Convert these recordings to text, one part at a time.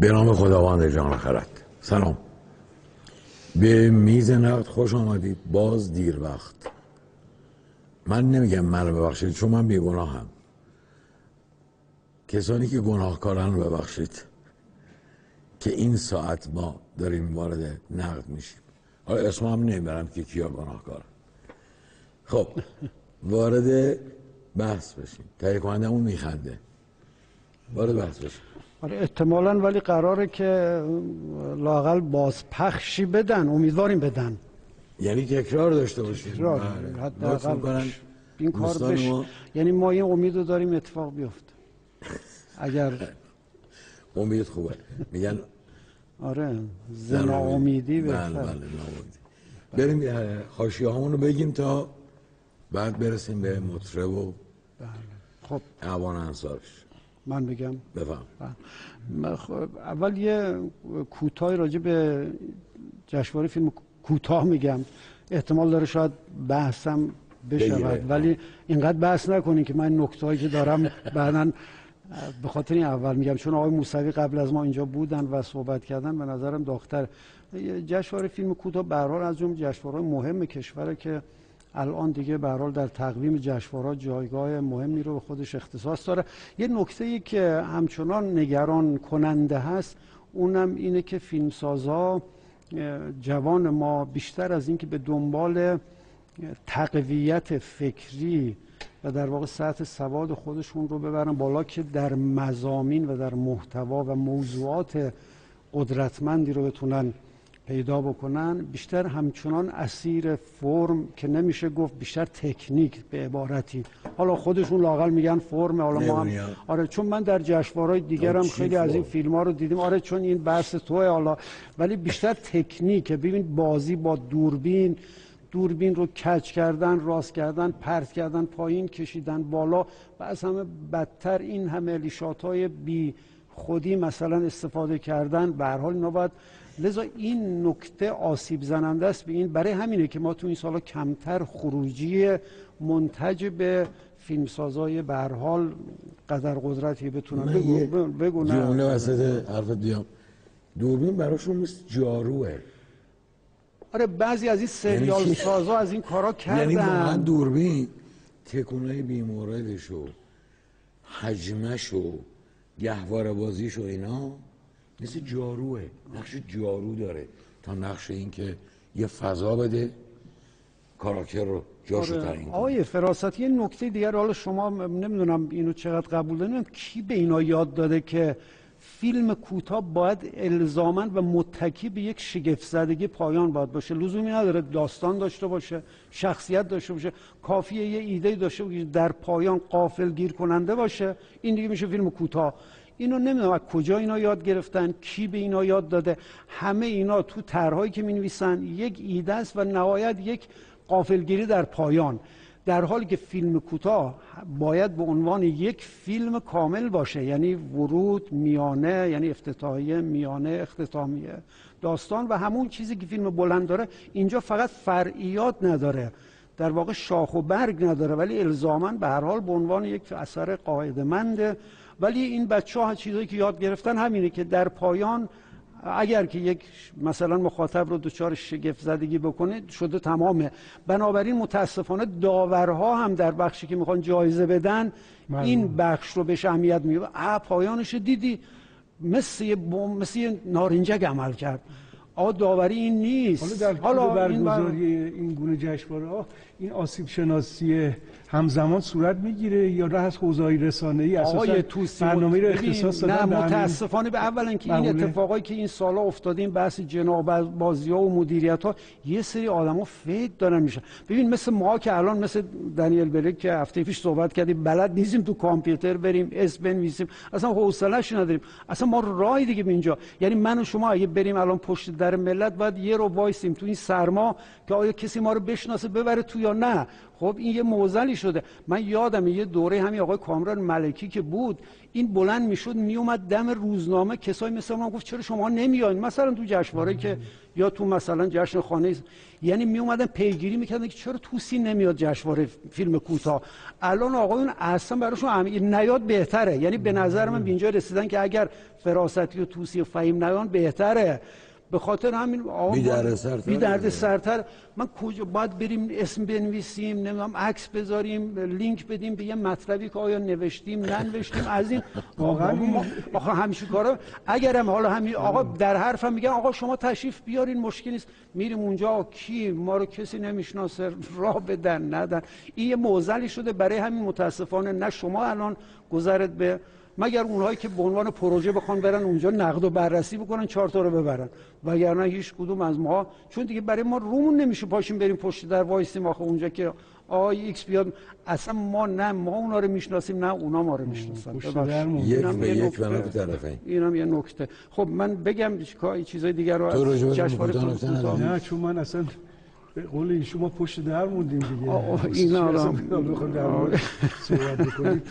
به نام خداوند جان خرد. سلام. به میز نقد خوش آمدید. باز دیر وقت. من نمیگم منو ببخشید چون من بیگناهم. کسانی که گناهکارن رو ببخشید که این ساعت ما داریم وارد نقد میشیم. حالا اسم هم نمی‌برم که کیا گناهکار خب وارد بحث بشیم. تهیه کننده اون میخنده. وارد بحث بشیم. آره احتمالا ولی قراره که لاقل بازپخشی بدن امیدواریم بدن. یعنی تکرار داشته باشیم. تکرار. بله. حداقل این کار بشه یعنی ما این امید رو داریم اتفاق بیفته. اگر امید خوبه. میگن آره زنا امیدی بله بهتر بله ناامیدی. بریم حاشیه رو بگیم تا بعد برسیم به مطرب و بله. خب. اوان انصارش. من بگم؟ بفهم. من خب اول یه کوتاه راجع به جشنواره فیلم کوتاه میگم. احتمال داره شاید بحثم. بشود. ولی اینقدر بحث نکنین که من نکتهایی که دارم بعدا به خاطر این اول میگم چون آقای موسوی قبل از ما اینجا بودن و صحبت کردن به نظرم داختر. جشنواره فیلم کوتاه به از جمله جشنواره‌های مهم کشوره که الان دیگه به در تقویم جشنواره‌ها جایگاه مهمی رو به خودش اختصاص داره. یه نکته ای که همچنان نگران کننده هست اونم اینه که فیلمسازها اه، جوان ما بیشتر از اینکه به دنبال تقویت فکری و در واقع سطح سواد خودشون رو ببرن بالا که در مزامین و در محتوا و موضوعات قدرتمندی رو بتونن پیدا بکنن. بیشتر همچنان اسیر فرم که نمیشه گفت بیشتر تکنیک به عبارتی. حالا خودشون لاقل میگن فرم حالا ما هم. آره چون من در جشنواره‌های دیگرم خیلی از این؟ فیلم ها رو دیدیم. آره چون این بحث توه حالا. ولی بیشتر تکنیکه. ببین بازی با دوربین دوربین رو کج کردن راست کردن پرت کردن پایین کشیدن بالا و از همه بدتر این همه الیشات های بی خودی مثلا استفاده کردن. به هر حال اینا باید لذا این نکته آسیب زننده است. به این برای همینه که ما تو این سالا کمتر خروجی منتج به فیلمسازای به هر حال قدر قدرتی بتونن. بگو بگو نه. حرفت بیام دوربین براشون مثل جاروه. آره بعضی از این سریال چی؟ سازا از این کارا یعنی واقعا کردن دوربین تکونای بیموردش و حجمش و گهواره بازیش و اینا مثل جاروه نقش جارو داره تا نقش این که یه فضا بده کاراکتر رو جاشو آره. تعیین کنه آقای فراستی یه نکته دیگر حالا شما نمی‌دونم اینو چقدر قبول دارین کی به اینا یاد داده که فیلم کوتاه باید الزاما و متکی به یک شگفت زدگی پایان باید باشه. لزومی نداره داستان داشته باشه شخصیت داشته باشه کافیه یه ایده داشته باشه در پایان قافل گیر کننده باشه. این دیگه میشه فیلم کوتاه. اینو نمی‌دونم از کجا اینا یاد گرفتن کی به اینا یاد داده. همه اینا تو طرحهایی که می یک ایده است و نهایت یک قافلگیری در پایان. در حالی که فیلم کوتاه باید به عنوان یک فیلم کامل باشه یعنی ورود میانه یعنی افتتاحیه میانه اختتامیه داستان و همون چیزی که فیلم بلند داره اینجا فقط فرعیات نداره در واقع شاخ و برگ نداره ولی الزاما به هر حال به عنوان یک اثر قاعدمنده. ولی این بچه ها چیزایی که یاد گرفتن همینه که در پایان اگر که یک مثلا مخاطب رو دچار شگفت زدگی بکنه شده تمامه. بنابراین متاسفانه داورها هم در بخشی که می‌خوان جایزه بدن این بخش رو بهش اهمیت میده. اه پایانش دیدی. مثل یه بم مثل یه نارنجک عمل کرد. آ داوری این نیست. حالا در حال این بر- برگزاری این گونه جشنواره این آسیب شناسی همزمان صورت می‌گیره یا نه از حوزه رسانه ای آقای اساسا توسی برنامه رو اختصاص نه دادن همین متاسفانه به اولا که این. اتفاقایی که این سالا افتاده این بحث جناب بازی ها و مدیریت ها یه سری آدما فید دارن میشن. ببین مثل ما که الان مثل دنیل بلک که هفته پیش صحبت کردیم بلد نیستیم تو کامپیوتر بریم اسم بنویسیم. اصلا حوصله‌اش نداریم. اصلا ما راه دیگه به اینجا. یعنی من و شما اگه بریم الان پشت در ملت باید یه رو وایسیم تو این سرما که آیا کسی ما رو بشناسه ببره تو یا نه. خب این یه موزلی شده. من یادم یه دوره همین آقای کامران ملکی که بود این بلند می‌شد میومد دم روزنامه کسایی مثل من گفت چرا شما نمیاین مثلا تو جشنواره که یا تو مثلا جشن خانه یعنی میومدن پیگیری می‌کردن که چرا توسی نمیاد جشنواره فیلم کوتاه؟ الان آقایون اصلا براشون نیاد بهتره. یعنی به نظر من اینجا رسیدن که اگر فراستی و توسی و فهیم نیان بهتره. به خاطر همین بی درد سرتر بی درد سرتر. من کجا باید بریم اسم بنویسیم نمی‌دونم عکس بذاریم لینک بدیم به یه مطلبی که آیا نوشتیم ننوشتیم از این. واقعا آخه همیشه کارا. اگرم حالا همین آقا در حرفم میگن آقا شما تشریف بیارین مشکل نیست. میریم اونجا کی؟ ما رو کسی نمی‌شناسه. راه بدن ندن. این یه شده برای همین متاسفانه. نه شما الان گذرت به مگر اونهایی که به عنوان پروژه بخوان برن اونجا نقد و بررسی بکنن چهار تا رو ببرن؟ وگرنه هیچ کدوم از ما چون دیگه برای ما رومون نمیشه پاشیم بریم پشت در وایسیم آخه اونجا که آی ایکس بیاد. اصلا ما نه ما اونا رو می‌شناسیم نه اونا ما رو می‌شناسن. یک به یک طرفین اینم یه نکته. خب من بگم چیزای دیگر رو تو جشنواره نه چون من اصلا به قول شما پشت در موندیم دیگه. این الان صحبت بکنیم؟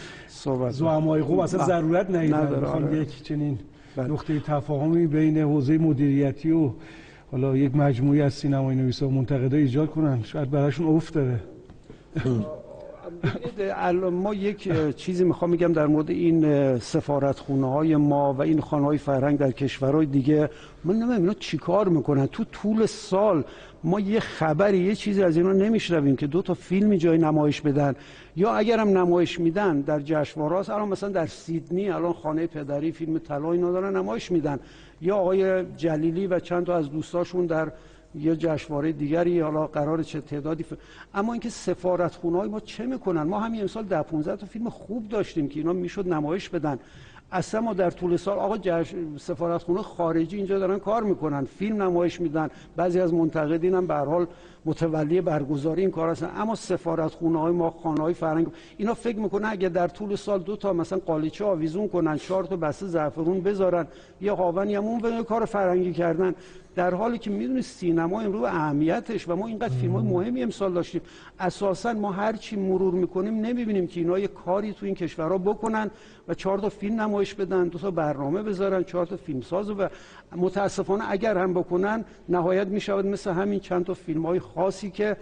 زعمای خوب اصلا ضرورت نداره می‌خوان آره. یک چنین بله. نقطه تفاهمی بین حوزه مدیریتی و حالا یک مجموعی از سینمای نویسا و منتقدا ایجاد کنن. شاید براشون افت داره. الان ما یک چیزی می‌خوام میگم در مورد این سفارتخونه های ما و این خانه های فرهنگ در کشورهای دیگه. من نمی‌دونم اینا چیکار می‌کنن. تو طول سال ما یه خبری یه چیزی از اینا نمیشنویم که دو تا فیلمی جای نمایش بدن. یا اگر هم نمایش میدن در جشنواره الان مثلا در سیدنی الان خانه پدری فیلم طلا اینا دارن نمایش میدن. یا آقای جلیلی و چند تا از دوستاشون در یه جشنواره دیگری حالا قرار چه تعدادی ف... اما اینکه سفارتخونه های ما چه می‌کنن؟ ما همین امسال ده 15 تا فیلم خوب داشتیم که اینا می‌شد نمایش بدن. اصلا ما در طول سال آقا جش... سفارتخونه خارجی اینجا دارن کار می‌کنن فیلم نمایش میدن. بعضی از منتقدین هم به حال متولی برگزاری این کار هستن. اما سفارتخونه های ما خانه های فرنگ اینا فکر می‌کنن اگه در طول سال دو تا مثلا قالیچه آویزون کنن چهار تا بسته زعفرون بذارن یه هاون اون به کار فرنگی کردن. در حالی که می‌دونی سینما امروز اهمیتش و ما اینقدر فیلم های مهمی امسال داشتیم. اساسا ما هر چی مرور می‌کنیم نمی‌بینیم که اینا یه کاری تو این کشورها بکنن و چهار تا فیلم نمایش بدن دو تا برنامه بذارن چهار تا فیلم ساز و متاسفانه اگر هم بکنن نهایت می‌شود مثل همین چند تا فیلم های خاصی که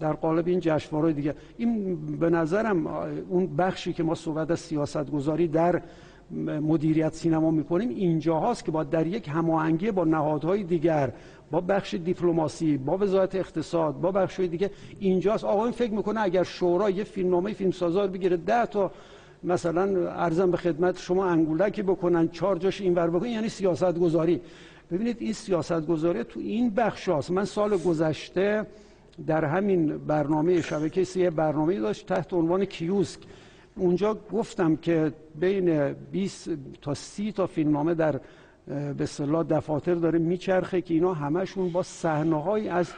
در قالب این جشنواره دیگه. این به نظرم اون بخشی که ما صحبت از سیاست گذاری در مدیریت سینما می‌کنیم اینجا هاست که با در یک هماهنگی با نهادهای دیگر با بخش دیپلماسی با وزارت اقتصاد با بخش دیگه اینجاست. آقا این فکر می‌کنه اگر شورا یه فیلمنامه فیلمسازا بگیره ده تا مثلا ارزم به خدمت شما انگولکی بکنن چهار جاش اینور بکنن یعنی سیاست گذاری ببینید این سیاست گذاری تو این بخش هاست. من سال گذشته در همین برنامه شبکه سی برنامه داشت تحت عنوان کیوسک. اونجا گفتم که بین 20 تا 30 تا فیلمنامه در به اصطلاح دفاتر داره میچرخه که اینا همشون با صحنه از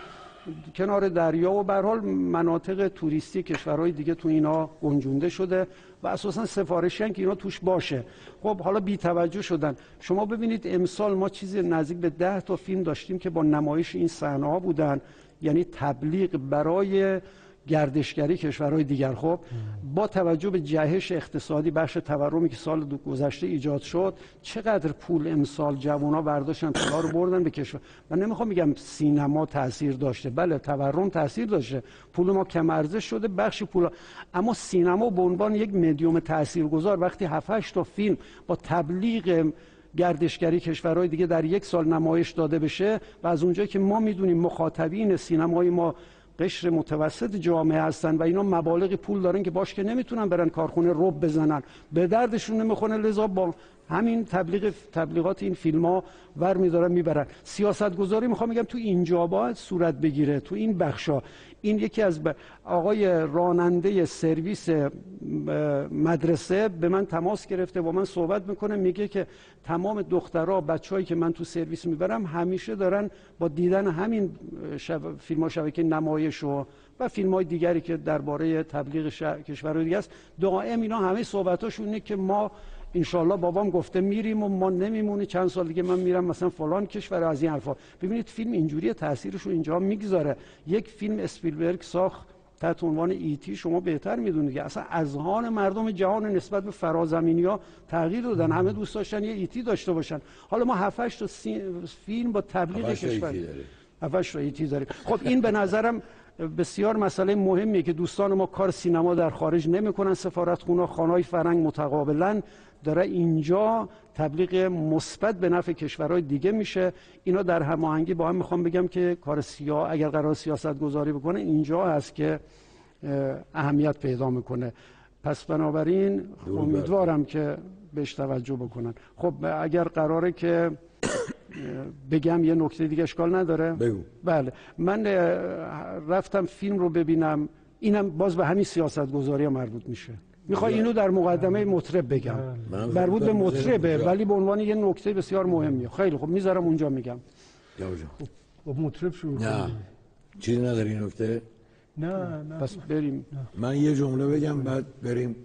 کنار دریا و به حال مناطق توریستی کشورهای دیگه تو اینا گنجونده شده و اساسا سفارشی که اینا توش باشه. خب حالا بی توجه شدن. شما ببینید امسال ما چیزی نزدیک به ده تا فیلم داشتیم که با نمایش این صحنه ها بودن. یعنی تبلیغ برای گردشگری کشورهای دیگر. خب با توجه به جهش اقتصادی بخش تورمی که سال گذشته ایجاد شد چقدر پول امسال جوونا برداشتن پولا رو بردن به کشور؟ من نمی‌خوام بگم سینما تاثیر داشته. بله تورم تاثیر داشته. پول ما کم ارزش شده بخش پول اما سینما به عنوان یک مدیوم تاثیرگذار وقتی 7 تا فیلم با تبلیغ گردشگری کشورهای دیگه در یک سال نمایش داده بشه و از اونجایی که ما می‌دونیم مخاطبین سینمای ما قشر متوسط جامعه هستن و اینا مبالغ پول دارن که باش که نمی‌تونن برن کارخونه رب بزنن. به دردشون نمی‌خونه لذا با همین تبلیغ تبلیغات این فیلم ها ور میدارن می‌برن. سیاست گذاری می‌خوام بگم تو اینجا باید صورت بگیره تو این بخشا این یکی از آقای راننده سرویس مدرسه به من تماس گرفته با من صحبت می‌کنه میگه که تمام دخترها بچههایی که من تو سرویس می‌برم همیشه دارن با دیدن همین شب... فیلم ها شبکه نمایش و و فیلم های دیگری که درباره تبلیغ ش... کشورهای دیگه است. دائم اینا همه صحبتاشونه که ما انشالله بابام گفته میریم و ما نمیمونی. چند سال دیگه من میرم مثلا فلان کشور از این حرفا. ببینید فیلم اینجوری تاثیرش رو اینجا می‌گذاره. یک فیلم اسپیلبرگ ساخت تحت عنوان ایتی شما بهتر می‌دونید. که اصلا اذهان مردم جهان نسبت به فرازمینی ها تغییر دادن. همه دوست داشتن یه ایتی داشته باشن. حالا ما 7 تا فیلم با تبلیغ کشور 7 تا ایتی داریم. خب این به نظرم بسیار مسئله مهمیه که دوستان ما کار سینما در خارج نمی‌کنن سفارت خونه خانهای فرنگ متقابلا داره اینجا تبلیغ مثبت به نفع کشورهای دیگه میشه. اینا در هماهنگی با هم می‌خوام بگم که کار سیاه اگر قرار سیاست گذاری بکنه اینجا هست که اهمیت پیدا می‌کنه. پس بنابراین امیدوارم که بهش توجه بکنن. خب اگر قراره که بگم یه نکته دیگه اشکال نداره؟ بگو. بله. من رفتم فیلم رو ببینم اینم باز به همین سیاست گذاری مربوط میشه. می‌خوای اینو در مقدمه مطرب بگم. مربوط به مطربه ولی به عنوان یه نکته بسیار مهمیه. خیلی خب می‌ذارم اونجا میگم. با مطرب شروع نه. چیزی نداری این نکته؟ نه نه. پس بریم. من یه جمله بگم بعد بریم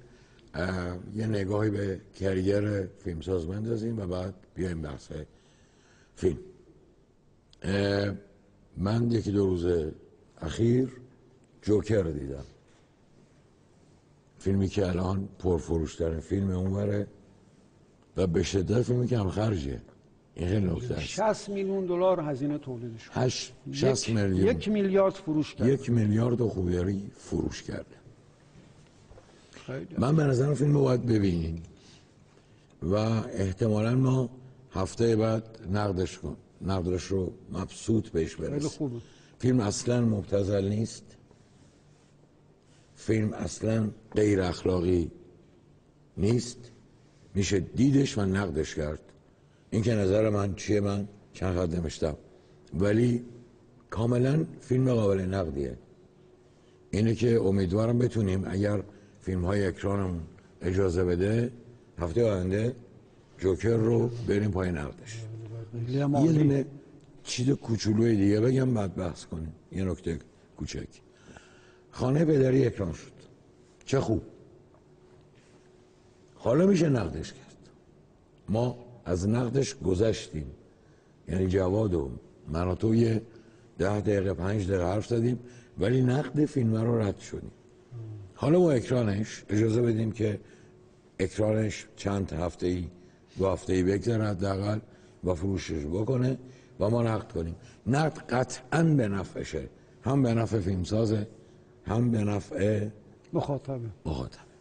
یه نگاهی به کریر فیلمساز بندازیم و بعد بیایم بحث فیلم من یکی دو روز اخیر جوکر دیدم فیلمی که الان پرفروشترین فیلم اونوره و به شدت فیلمی که هم خرجه این خیلی نکته است 60 میلیون دلار هزینه تولیدش 8 60 میلیون یک میلیارد فروش کرد یک میلیارد خوبیاری فروش کرده من به نظرم فیلم رو باید ببینیم. و احتمالا ما هفته بعد نقدش کن. نقدش رو مبسوط بهش برسیم فیلم اصلا مبتزل نیست. فیلم اصلا غیر اخلاقی نیست. میشه دیدش و نقدش کرد. این که نظر من چیه من چند خط نمشتم ولی کاملا فیلم قابل نقدیه. اینه که امیدوارم بتونیم اگر فیلم های اکرانمون اجازه بده هفته آینده جوکر رو بریم پای نقدش یه دونه چیز کوچولوی دیگه بگم بعد بحث کنیم. یه نکته کوچک. خانه پدری اکران شد. چه خوب. حالا میشه نقدش کرد. ما از نقدش گذشتیم. یعنی جواد و من تو یه ده دقیقه پنج دقیقه حرف زدیم ولی نقد فیلم رو رد شدیم. حالا با اکرانش اجازه بدیم که اکرانش چند هفته ای دو هفته ای بگذره حداقل و فروشش بکنه و ما نقد کنیم. نقد قطعا به نفعشه. هم به نفع فیلمسازه هم به نفع مخاطبه. مخاطبه.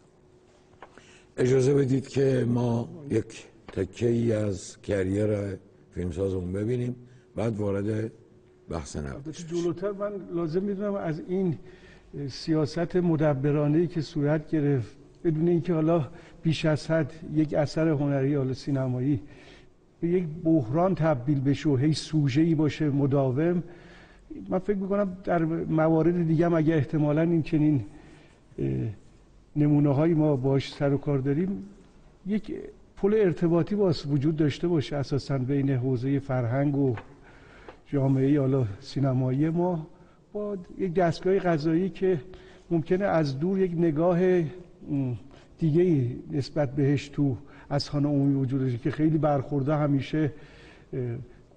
اجازه بدید که ما یک تکه ای از کریر فیلمسازمون ببینیم بعد وارد بحث نقدش جلوتر من لازم می‌دونم از این سیاست مدبرانه که صورت گرفت بدون اینکه حالا بیش از حد یک اثر هنری حالا سینمایی به یک بحران تبدیل بشه و هی سوژه ای باشه مداوم من فکر می‌کنم در موارد دیگه هم اگه احتمالا این چنین نمونه های ما باش سر و کار داریم یک پل ارتباطی باز وجود داشته باشه اساسا بین حوزه فرهنگ و جامعه حالا سینمایی ما با یک دستگاه غذایی که ممکنه از دور یک نگاه دیگه نسبت بهش تو از خانه عمومی وجود داشته که خیلی برخورده همیشه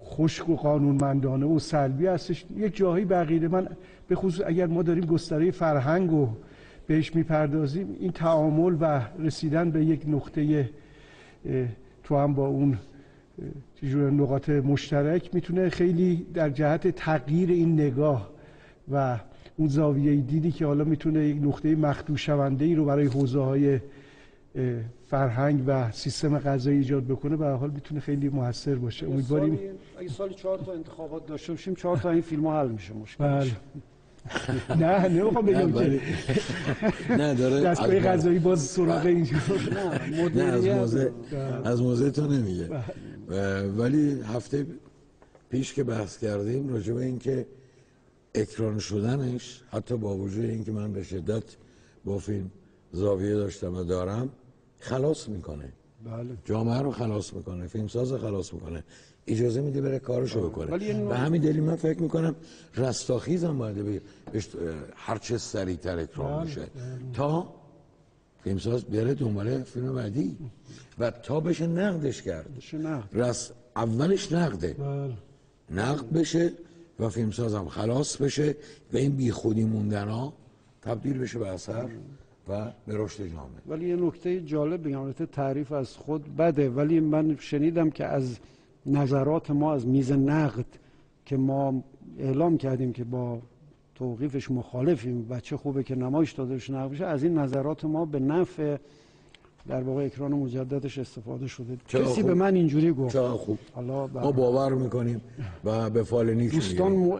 خشک و قانونمندانه و سلبی هستش. یک جاهایی بقیده من به خصوص اگر ما داریم گستره فرهنگ و بهش می‌پردازیم این تعامل و رسیدن به یک نقطه تو هم با اون چجور نقاط مشترک می‌تونه خیلی در جهت تغییر این نگاه و اون زاویه دیدی که حالا می‌تونه یک نقطه مخدوش شونده ای رو برای حوزه های فرهنگ و سیستم غذایی ایجاد بکنه به حال می‌تونه خیلی موثر باشه. امیدواریم اگه سال چهار تا انتخابات داشته باشیم چهار تا این فیلم حل میشه مشکل بله. نه نمی‌خوام بگم که. نه داره دستگاه غذایی باز سراغ اینجا نه از موزه از موزه تو نمیگه. ولی هفته پیش که بحث کردیم راجع به اینکه اکران شدنش حتی با وجود اینکه من به شدت با فیلم زاویه داشتم و دارم خلاص می‌کنه. بله. جامعه رو خلاص می‌کنه فیلمساز خلاص می‌کنه. اجازه میده بره کارشو بکنه. به همین دلیل من فکر می‌کنم رستاخیز هم باید هرچه سریعتر اکرام بله، بشه. بله. تا فیلمساز بره دنباله فیلم بعدی. و تا بشه نقدش کرد. رست اولش نقده. نقد بشه و فیلمساز هم خلاص بشه و این بی خودی موندن ها تبدیل بشه به اثر و به رشد جامعه. ولی یه نکته جالب بگم تعریف از خود بده ولی من شنیدم که از نظرات ما از میز نقد که ما اعلام کردیم که با توقیفش مخالفیم و چه خوبه که نمایش داده بشه از این نظرات ما به نفع در واقع اکران مجددش استفاده شده. کسی به من اینجوری گفت. خوب؟ ما باور می‌کنیم و به فال نیک دوستان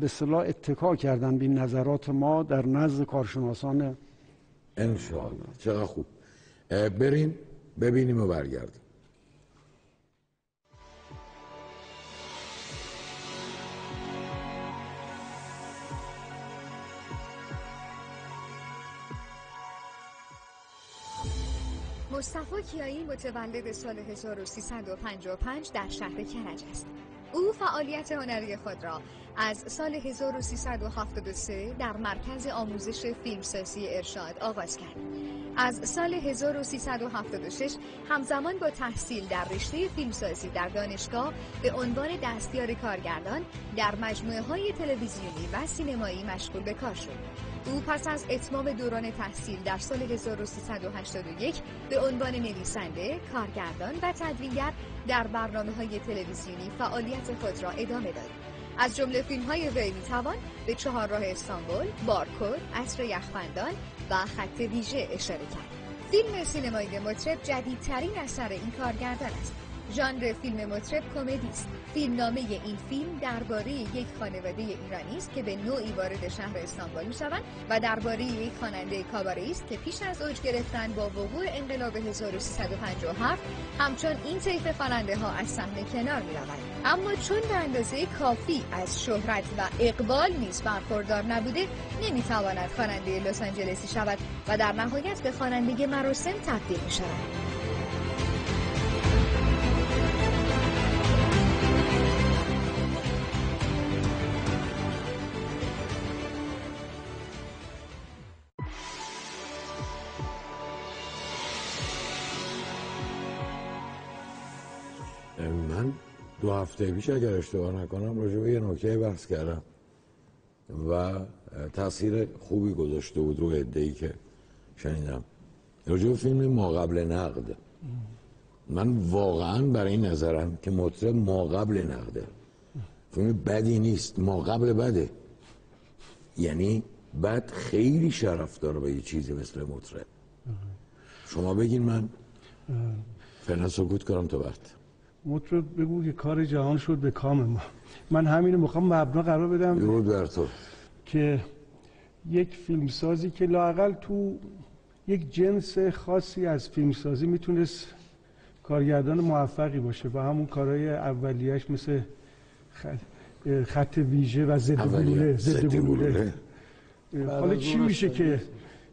به صلاح اتکا کردن به نظرات ما در نزد کارشناسان انشاءالله. چقدر خوب؟ بریم ببینیم و برگردیم. مصطفی کیایی متولد سال 1355 در شهر کرج است. او فعالیت هنری خود را از سال 1373 در مرکز آموزش فیلمسازی ارشاد آغاز کرد. از سال 1376 همزمان با تحصیل در رشته فیلمسازی در دانشگاه به عنوان دستیار کارگردان در مجموعه های تلویزیونی و سینمایی مشغول به کار شد. او پس از اتمام دوران تحصیل در سال 1381 به عنوان نویسنده، کارگردان و تدوینگر در برنامه های تلویزیونی فعالیت خود را ادامه داد. از جمله فیلم های وی می‌توان به چهار راه استانبول، بارکود، عصر یخبندان و خط ویژه اشاره کرد. فیلم سینمایی مطرب جدیدترین اثر این کارگردان است. ژانر فیلم مطرب کمدی است فیلمنامه این فیلم درباره یک خانواده ایرانی است که به نوعی وارد شهر استانبول می‌شوند و درباره یک خواننده کاباره است که پیش از اوج گرفتن با وقوع انقلاب 1357 همچون این طیف خواننده ها از صحنه کنار می‌روند اما چون به اندازه کافی از شهرت و اقبال نیز برخوردار نبوده نمی‌تواند خواننده لس آنجلسی شود و در نهایت به خواننده مراسم تبدیل می شود. هفته پیش اگر اشتباه نکنم راجع به یه نکته بحث کردم و تاثیر خوبی گذاشته بود رو ای که شنیدم. راجع به فیلم ما قبل نقد. من واقعا برای این نظرم که مطرب ما قبل نقده. فیلم بدی نیست ما قبل بده. یعنی بد خیلی شرف داره به یه چیزی مثل مطرب. شما بگین من. فعلا سکوت کنم تو وقت مطرب بگو که کار جهان شد به کام ما. من همین می‌خوام مبنا قرار بدم درود بر تو. که یک فیلمسازی که لاقل تو یک جنس خاصی از فیلمسازی می‌تونست کارگردان موفقی باشه با همون کارهای اولیش مثل خط ویژه و ضد گلوله ضد حالا چی میشه که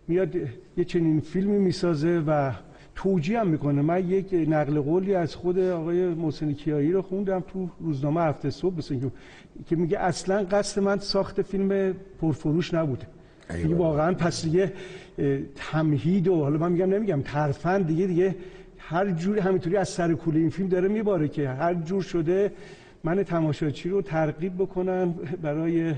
میاد یه چنین فیلمی می‌سازه و توجیه هم می‌کنه. من یک نقل قولی از خود آقای محسن کیایی رو خوندم تو روزنامه هفته صبح بسید که میگه اصلا قصد من ساخت فیلم پرفروش نبوده. دیگه واقعا پس دیگه تمهید و حالا من میگم نمیگم ترفند دیگه دیگه هر جوری همینطوری از سر کوله این فیلم داره میباره که هر جور شده من تماشاچی رو ترغیب بکنم برای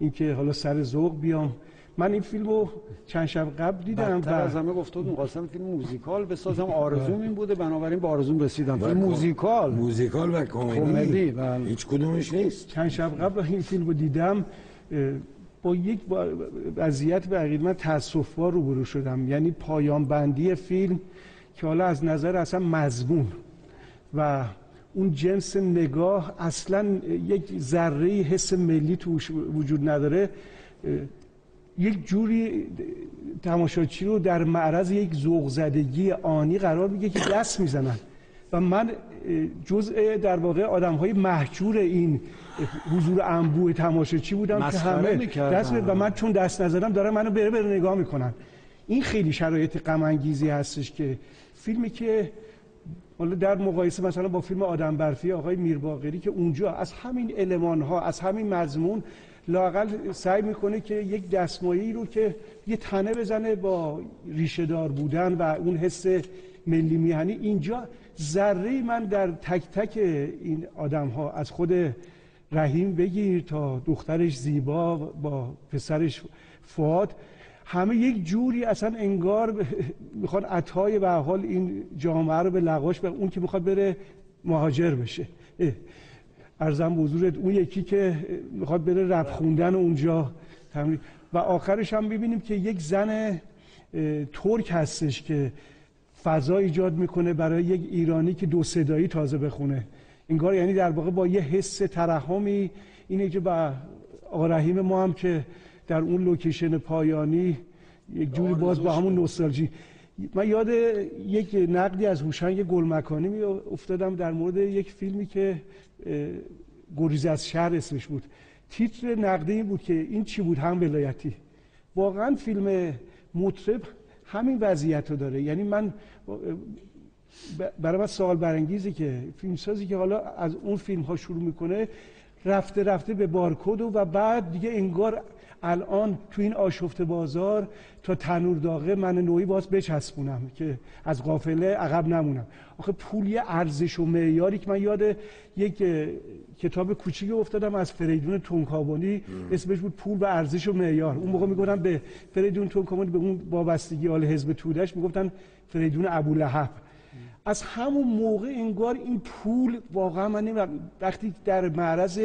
اینکه حالا سر ذوق بیام. من این فیلم رو چند شب قبل دیدم و از همه گفته می‌خواستم فیلم موزیکال بسازم. آرزوم این بوده بنابراین به آرزوم رسیدم. فیلم موزیکال. موزیکال و کمدی. هیچ کدومش نیست. چند شب قبل این فیلم رو دیدم با یک وضعیت به عقید من تاسف‌بار روبرو شدم. یعنی پایان بندی فیلم که حالا از نظر اصلا مضمون. و اون جنس نگاه اصلا یک ذره حس ملی توش وجود نداره. یک جوری تماشاچی رو در معرض یک ذوق زدگی آنی قرار میگه که دست می‌زنن. و من جزء در واقع آدم های محجور این حضور انبوه تماشاچی بودم که همه دست و من چون دست نزدم دارم منو بره بره نگاه می‌کنن. این خیلی شرایط غم انگیزی هستش که فیلمی که حالا در مقایسه مثلا با فیلم آدم برفی آقای میرباقری که اونجا از همین المان ها از همین مضمون لاقل سعی می‌کنه که یک دستمایی رو که یه تنه بزنه با ریشه دار بودن و اون حس ملی میهنی. اینجا ذره من در تک تک این آدم ها از خود رحیم بگیر تا دخترش زیبا با پسرش فواد همه یک جوری اصلا انگار می‌خواد عطای به حال این جامعه رو به لغاش به اون که می‌خواد بره مهاجر بشه. ارزم بزرگت اون یکی که می‌خواد بره رب خوندن اونجا و آخرش هم ببینیم که یک زن ترک هستش که فضا ایجاد می‌کنه برای یک ایرانی که دو صدایی تازه بخونه. انگار یعنی در واقع با یه حس ترحمی اینه که با آقا رحیم ما هم که در اون لوکیشن پایانی یک جوری باز با همون نوستالژی. من یاد یک نقدی از هوشنگ گلمکانی می افتادم در مورد یک فیلمی که گریز از شهر اسمش بود. تیتر این بود که این چی بود؟ هم ولایتی. واقعا فیلم مطرب همین وضعیت رو داره. یعنی من برای من سوال برانگیزی که فیلمسازی که حالا از اون فیلم ها شروع می‌کنه رفته رفته به بارکد و بعد دیگه انگار الان تو این آشفت بازار تا تنور داغه من نوعی باز بچسبونم که از قافله عقب نمونم. آخه پول یه ارزش و معیاری که من یاد یک کتاب کوچیکی افتادم از فریدون تونکابانی اسمش بود پول به ارزش و معیار. اون موقع می‌گفتن به فریدون تونکابانی به اون وابستگی آل حزب تودش می‌گفتن فریدون ابولهب از همون موقع انگار این پول واقعا من وقتی در معرض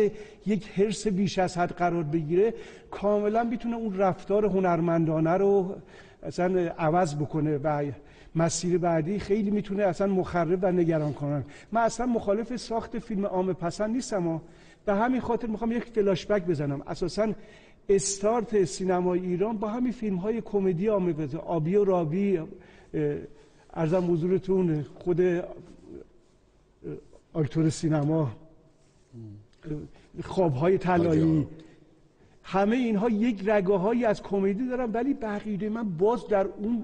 یک حرس بیش از حد قرار بگیره کاملا می‌تونه اون رفتار هنرمندانه رو اصلا عوض بکنه و مسیر بعدی خیلی می‌تونه اصلا مخرب و نگران کنن من اصلا مخالف ساخت فیلم عام پسند نیستم و به همین خاطر می‌خوام یک فلاشبک بزنم. اساسا استارت سینمای ایران با همین فیلم های کمدی عامه آبی و رابی ارزم حضورتون خود آکتور سینما خوابهای طلایی. همه اینها یک رگه هایی از کمدی دارن ولی بقیده من باز در اون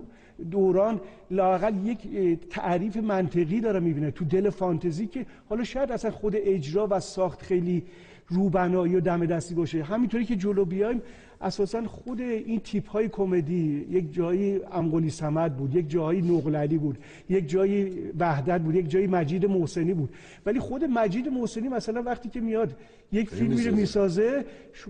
دوران لاقل یک تعریف منطقی دارم می‌بینه تو دل فانتزی که حالا شاید اصلا خود اجرا و ساخت خیلی روبنایی و دم دستی باشه. همینطوری که جلو بیایم اساسا خود این تیپ های کمدی یک جایی امقلی سمد بود یک جایی نقللی بود یک جایی وحدت بود یک جایی مجید محسنی بود. ولی خود مجید محسنی مثلا وقتی که میاد یک فیلمی رو می‌سازه.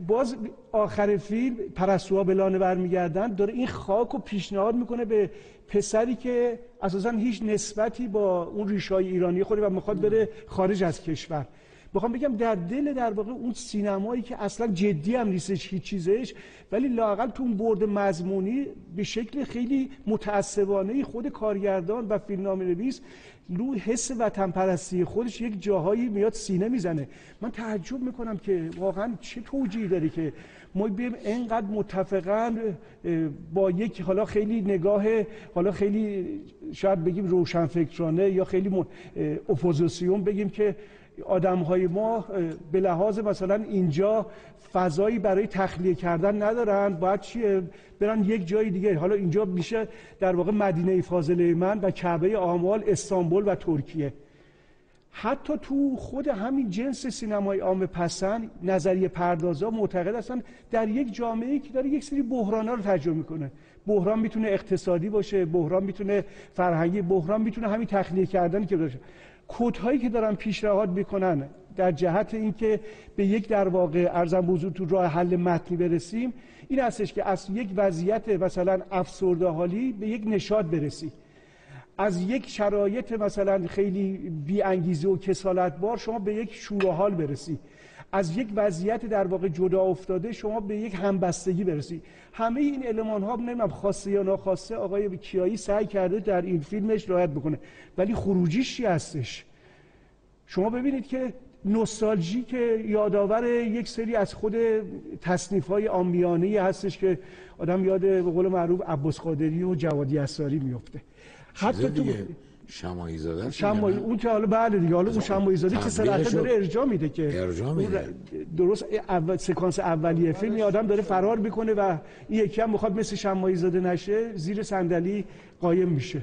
باز آخر فیلم پرستوها به لانه برمیگردن داره این خاک رو پیشنهاد می‌کنه به پسری که اساسا هیچ نسبتی با اون ریشای ایرانی خوری و می‌خواد بره خارج از کشور. بخوام بگم در دل در واقع اون سینمایی که اصلا جدی هم نیستش هیچ چیزش ولی لاقل تو اون برد مضمونی به شکل خیلی متعصبانه خود کارگردان و فیلمنامه نویس رو حس وطن پرستی خودش یک جاهایی میاد سینه می‌زنه. من تعجب می‌کنم که واقعا چه توجیهی داری که ما بیم اینقدر متفقا با یک حالا خیلی نگاه حالا خیلی شاید بگیم روشنفکرانه یا خیلی اپوزیسیون بگیم که آدم های ما به لحاظ مثلا اینجا فضایی برای تخلیه کردن ندارن باید چیه؟ برن یک جای دیگه. حالا اینجا میشه در واقع مدینه فاضله من و کعبه آمال استانبول و ترکیه. حتی تو خود همین جنس سینمای عام پسند نظریه پردازا معتقد هستن در یک جامعه که داره یک سری بحران رو تجربه می‌کنه. بحران می‌تونه اقتصادی باشه بحران می‌تونه فرهنگی بحران می‌تونه همین تخلیه کردن که باشه کودهایی که دارن پیشنهاد می‌کنن در جهت اینکه به یک در واقع ارزم بزرگ تو راه حل متنی برسیم این هستش که از یک وضعیت مثلا افسرده حالی به یک نشاد برسی از یک شرایط مثلا خیلی بی انگیزه و کسالت بار شما به یک شور حال برسی از یک وضعیت در واقع جدا افتاده شما به یک همبستگی برسی همه این المان ها نمی‌دونم خواسته یا ناخواسته آقای کیایی سعی کرده در این فیلمش رعایت بکنه. ولی خروجیش چی هستش؟ شما ببینید که نوستالژی که یادآور یک سری از خود تصنیف های آمیانه هستش که آدم یاد به قول معروف عباس قادری و جوادی اساری میفته حتی تو شمایی زاده شمایی اون که حالا بله دیگه حالا اون شمایی زاده که صراحتا داره ارجاع میده که ارجاع میده. درست اول سکانس اولیه فیلم یه آدم داره فرار می‌کنه و این یکی هم می‌خواد مثل شمایی زاده نشه زیر صندلی قایم میشه.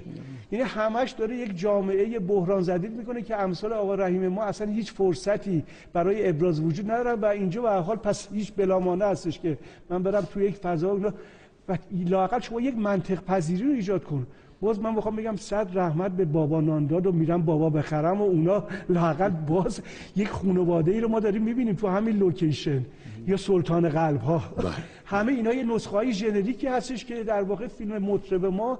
یعنی همش داره یک جامعه بحران زدید می‌کنه که امثال آقا رحیم ما اصلا هیچ فرصتی برای ابراز وجود ندارن و اینجا به حال پس هیچ بلامانه هستش که من برم تو یک فضا و لاقل شما یک منطق پذیری رو ایجاد کن. باز من می‌خوام بگم صد رحمت به بابا نانداد و میرم بابا بخرم و اونا لاقل باز یک خانواده ای رو ما داریم می‌بینیم تو همین لوکیشن. یا سلطان قلب ها بله. همه اینا یه نسخه های ژنریکی هستش که در واقع فیلم مطرب ما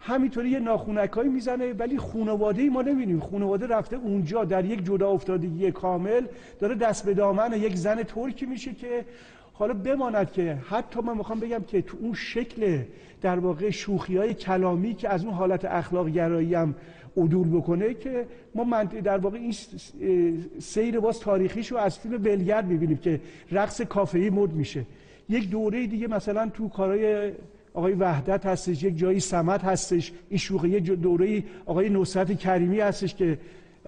همینطوری یه ناخونکایی می‌زنه ولی خانواده ای ما نمی‌بینیم. خانواده رفته اونجا در یک جدا افتادگی کامل داره دست به دامن یک زن ترکی میشه که حالا بماند که حتی من می‌خوام بگم که تو اون شکل در واقع شوخی های کلامی که از اون حالت اخلاق گرایی هم عدول بکنه که ما در واقع این سیر باز تاریخیش رو از فیلم بلگرد می‌بینیم که رقص کافهی مد میشه. یک دوره دیگه مثلا تو کارهای آقای وحدت هستش یک جایی سمت هستش این شوخی یه دوره آقای نصرت کریمی هستش که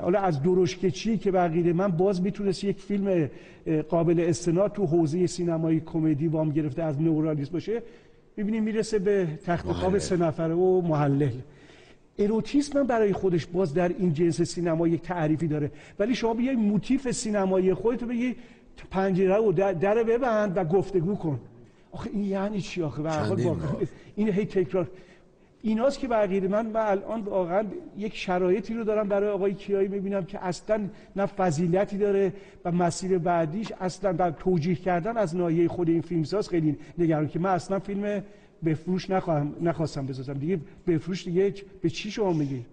حالا از درشکچی که بقیه من باز می‌تونست یک فیلم قابل استناد تو حوزه سینمایی کمدی وام گرفته از نورالیسم باشه. می‌بینیم می‌رسه به تخت خواب سه نفره و محلل اروتیسم برای خودش باز در این جنس سینما یک تعریفی داره. ولی شما بیای موتیف سینمایی خودتو بگی پنجره و در ببند و گفتگو کن. آخه این یعنی چی آخه؟ این هی تکرار. ایناست که بقیه من من الان واقعا یک شرایطی رو دارم برای آقای کیایی می‌بینم که اصلا نه فضیلتی داره و مسیر بعدیش اصلا در توجیه کردن از ناحیه خود این فیلمساز خیلی نگران که من اصلا فیلم بفروش نخواهم نخواستم بسازم. دیگه بفروش دیگه به چی شما میگی؟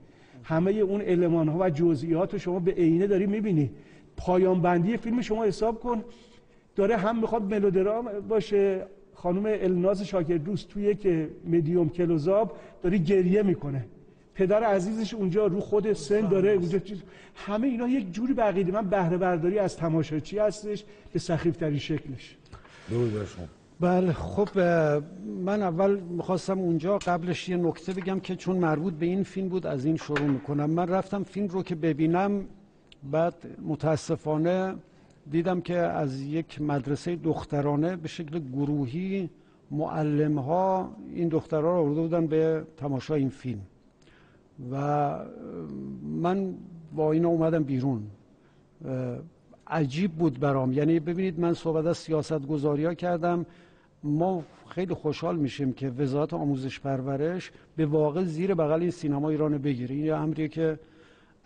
همه اون المان ها و جزئیات رو شما به عینه داری می‌بینی. پایان بندی فیلم شما حساب کن. داره هم می‌خواد ملودرام باشه خانم الناز شاکر دوست توی یک مدیوم کلوزاب داره گریه می‌کنه. پدر عزیزش اونجا رو خود سن داره اونجا چیز همه اینا یک جوری بقیده. من بهره برداری از تماشاچی هستش به سخیف ترین شکلش بله خب من اول می‌خواستم اونجا قبلش یه نکته بگم که چون مربوط به این فیلم بود از این شروع می‌کنم. من رفتم فیلم رو که ببینم بعد متاسفانه دیدم که از یک مدرسه دخترانه به شکل گروهی معلم ها این دخترها رو آورده بودن به تماشا این فیلم. و من با اینا اومدم بیرون. عجیب بود برام. یعنی ببینید من صحبت از سیاست گذاری ها کردم. ما خیلی خوشحال میشیم که وزارت آموزش پرورش به واقع زیر بغل این سینما ایران بگیره. این امریه که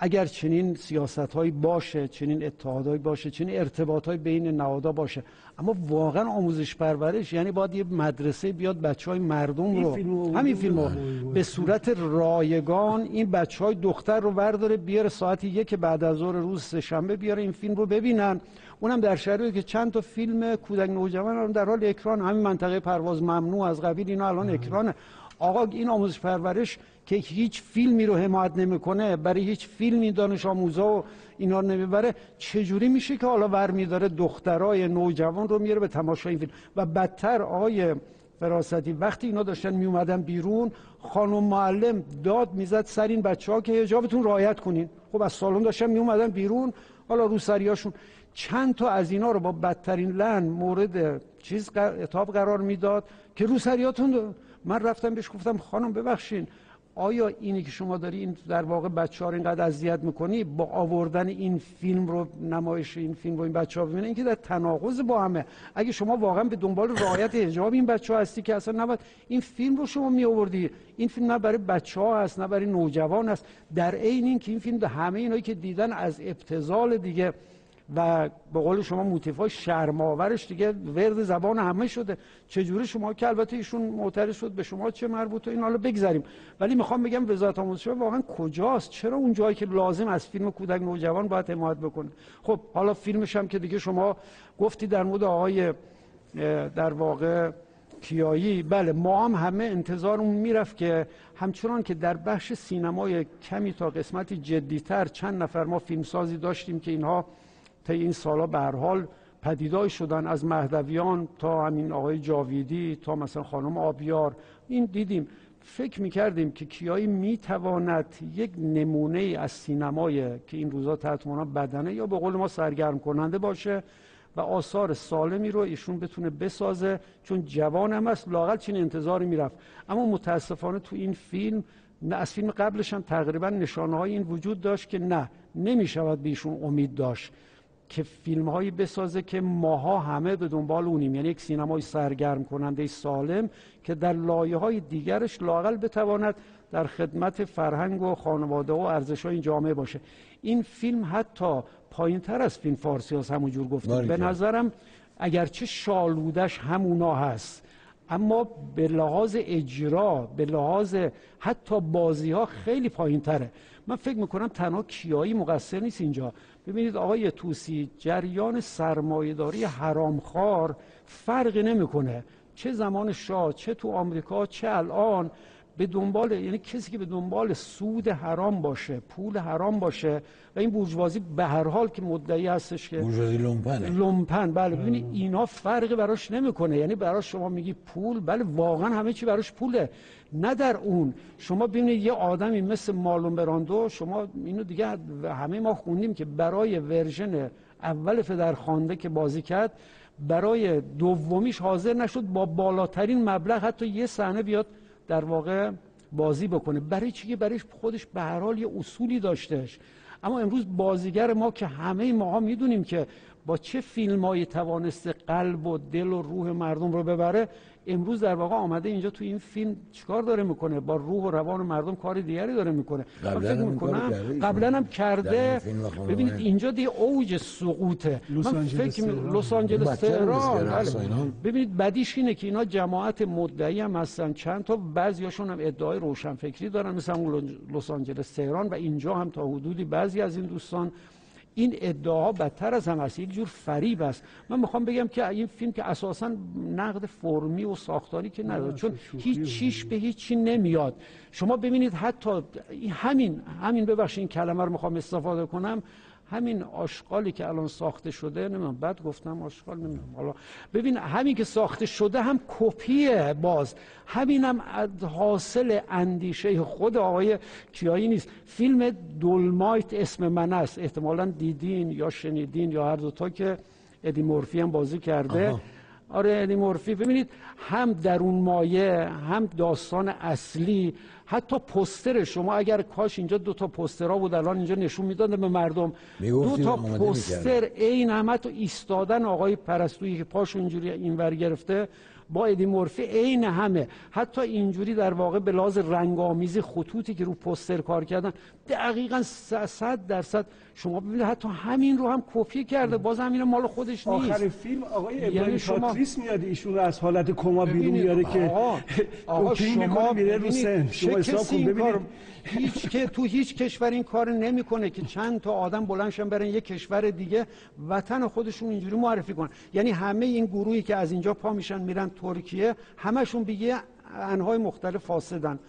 اگر چنین سیاست هایی باشه چنین اتحادهایی باشه چنین ارتباط های بین نهادها باشه اما واقعا آموزش پرورش یعنی باید یه مدرسه بیاد بچه های مردم رو همین فیلم رو به صورت رایگان این بچه های دختر رو برداره بیاره ساعتی یک بعد از ظهر روز شنبه بیاره این فیلم رو ببینن. اونم در شرایطی که چند تا فیلم کودک نوجوان در حال اکران همین منطقه پرواز ممنوع از قبیل اینا الان اکرانه. آقا این آموزش پرورش که هیچ فیلمی رو حمایت نمی‌کنه برای هیچ فیلمی دانش آموزا و اینا رو نمی‌بره چجوری میشه که حالا ور داره دخترای نوجوان رو میاره به تماشای این فیلم؟ و بدتر آقای فراستی وقتی اینا داشتن میومدن بیرون خانم معلم داد می‌زد سر این بچه ها که اجابتون رایت کنین. خب از سالن داشتن میومدن بیرون حالا روسریاشون چند تا از اینا رو با بدترین لن مورد چیز اتاب قرار می‌داد که روسریاتون من رفتم بهش گفتم خانم ببخشین آیا اینی که شما داری این در واقع بچه ها رو اینقدر اذیت می‌کنی با آوردن این فیلم رو نمایش این فیلم رو این بچه ها ببینه این که در تناقض با همه. اگه شما واقعا به دنبال رعایت حجاب این بچه ها هستی که اصلا نباید این فیلم رو شما می آوردی این فیلم نه برای بچه ها هست نه برای نوجوان است در عین این که این فیلم همه اینایی که دیدن از ابتزال دیگه و به قول شما موتیفای شرماورش دیگه ورد زبان همه شده. چجوری شما که البته ایشون معترض شد به شما چه مربوطه این حالا بگذاریم ولی می‌خوام بگم وزارت آموزش واقعا کجاست؟ چرا اون جایی که لازم از فیلم کودک نوجوان باید حمایت بکنه؟ خب حالا فیلمش هم که دیگه شما گفتی در مورد آقای در واقع کیایی بله ما هم همه انتظارمون می‌رفت که همچنان که در بخش سینمای کمی تا قسمتی جدیتر چند نفر ما فیلمسازی داشتیم که اینها طی این سالا به هر حال پدیدای شدن از مهدویان تا همین آقای جاویدی تا مثلا خانم آبیار. این دیدیم فکر می‌کردیم که کیایی می‌تواند یک نمونه از سینمای که این روزا تحت بدنه یا به قول ما سرگرم کننده باشه و آثار سالمی رو ایشون بتونه بسازه چون جوان هم است لاقل چین انتظاری می‌رفت. اما متاسفانه تو این فیلم نه از فیلم قبلش هم تقریبا نشانه های این وجود داشت که نه نمی‌شود به ایشون امید داشت. که فیلم هایی بسازه که ماها همه به دنبال اونیم. یعنی یک سینمای سرگرم کننده سالم که در لایه های دیگرش لاقل بتواند در خدمت فرهنگ و خانواده و ارزش های این جامعه باشه. این فیلم حتی پایین تر از فیلم فارسی هست همونجور گفتیم به نظرم اگرچه شالودش همونا هست اما به لحاظ اجرا به لحاظ حتی بازی ها خیلی پایین تره من فکر می‌کنم تنها کیایی مقصر نیست اینجا. ببینید آقای توسی جریان سرمایهداری حرامخوار فرقی نمی‌کنه. چه زمان شاه چه تو آمریکا چه الان به دنبال یعنی کسی که به دنبال سود حرام باشه پول حرام باشه و این بورژوازی به هر حال که مدعی هستش که بورژوازی لومپنه. لومپن. بله ببینید اینا فرقی براش نمی‌کنه. یعنی براش شما میگی پول بله واقعا همه چی براش پوله. نه در اون. شما ببینید یه آدمی مثل مارلون براندو شما اینو دیگه همه ما خوندیم که برای ورژن اول فدرخوانده که بازی کرد برای دومیش حاضر نشد با بالاترین مبلغ حتی یه صحنه بیاد در واقع بازی بکنه. برای چی؟ که برای خودش به هر حال یه اصولی داشتهش. اما امروز بازیگر ما که همه ماها می‌دونیم که با چه فیلمایی توانسته قلب و دل و روح مردم رو ببره امروز در واقع آمده اینجا تو این فیلم چیکار داره می‌کنه؟ با روح و روان مردم کار دیگری داره می‌کنه. قبلا هم کرده. ببینید اینجا دیگه اوج سقوطه. من فکر لس آنجلس تهران. بله. ببینید بدیش اینه که اینا جماعت مدعی هم هستن. چند تا بعضیاشون هم ادعای روشنفکری دارن مثل لس آنجلس تهران و اینجا هم تا حدودی بعضی از این دوستان. این ادعاها بدتر از هم هست یک جور فریب است. من می‌خوام بگم که این فیلم که اساسا نقد فرمی و ساختاری که نداره چون هیچ چیش به هیچی نمیاد. شما ببینید حتی همین همین ببخشید این کلمه رو می‌خوام استفاده کنم. همین آشغالی که الان ساخته شده نمی‌دونم بعد گفتم آشغال نمی‌دونم. حالا ببین همین که ساخته شده هم کپیه باز. همین هم حاصل اندیشه خود آقای کیایی نیست. فیلم دولمایت اسم من است. احتمالا دیدین یا شنیدین یا هر دوتا که ادی مورفی هم بازی کرده. آره ادی مورفی. ببینید هم درون مایه هم داستان اصلی حتی پستر شما اگر کاش اینجا دو تا پسترها بود الان اینجا نشون می‌دادن به مردم. دو تا پستر عین همه ایستادن آقای پرستویی که پاش اینجوری اینور گرفته با ادی مورفی عین همه. حتی اینجوری در واقع به لحاظ رنگامیزی خطوطی که رو پستر کار کردن دقیقا صد درصد شما ببینید حتی همین رو هم کپی کرده باز همین مال خودش نیست. آخر فیلم آقای یعنی ابراهیم شما... میاد ایشون رو از حالت کما بیرون میاره که آقا شما میره رو سن. شما حساب کن ببینید. هیچ که تو هیچ کشور این کار نمی‌کنه که چند تا آدم بلندشن برن یک کشور دیگه وطن خودشون اینجوری معرفی کنن. یعنی همه این گروهی که از اینجا پا میشن میرن ترکیه همشون به یه انهای مختلف فاسدن.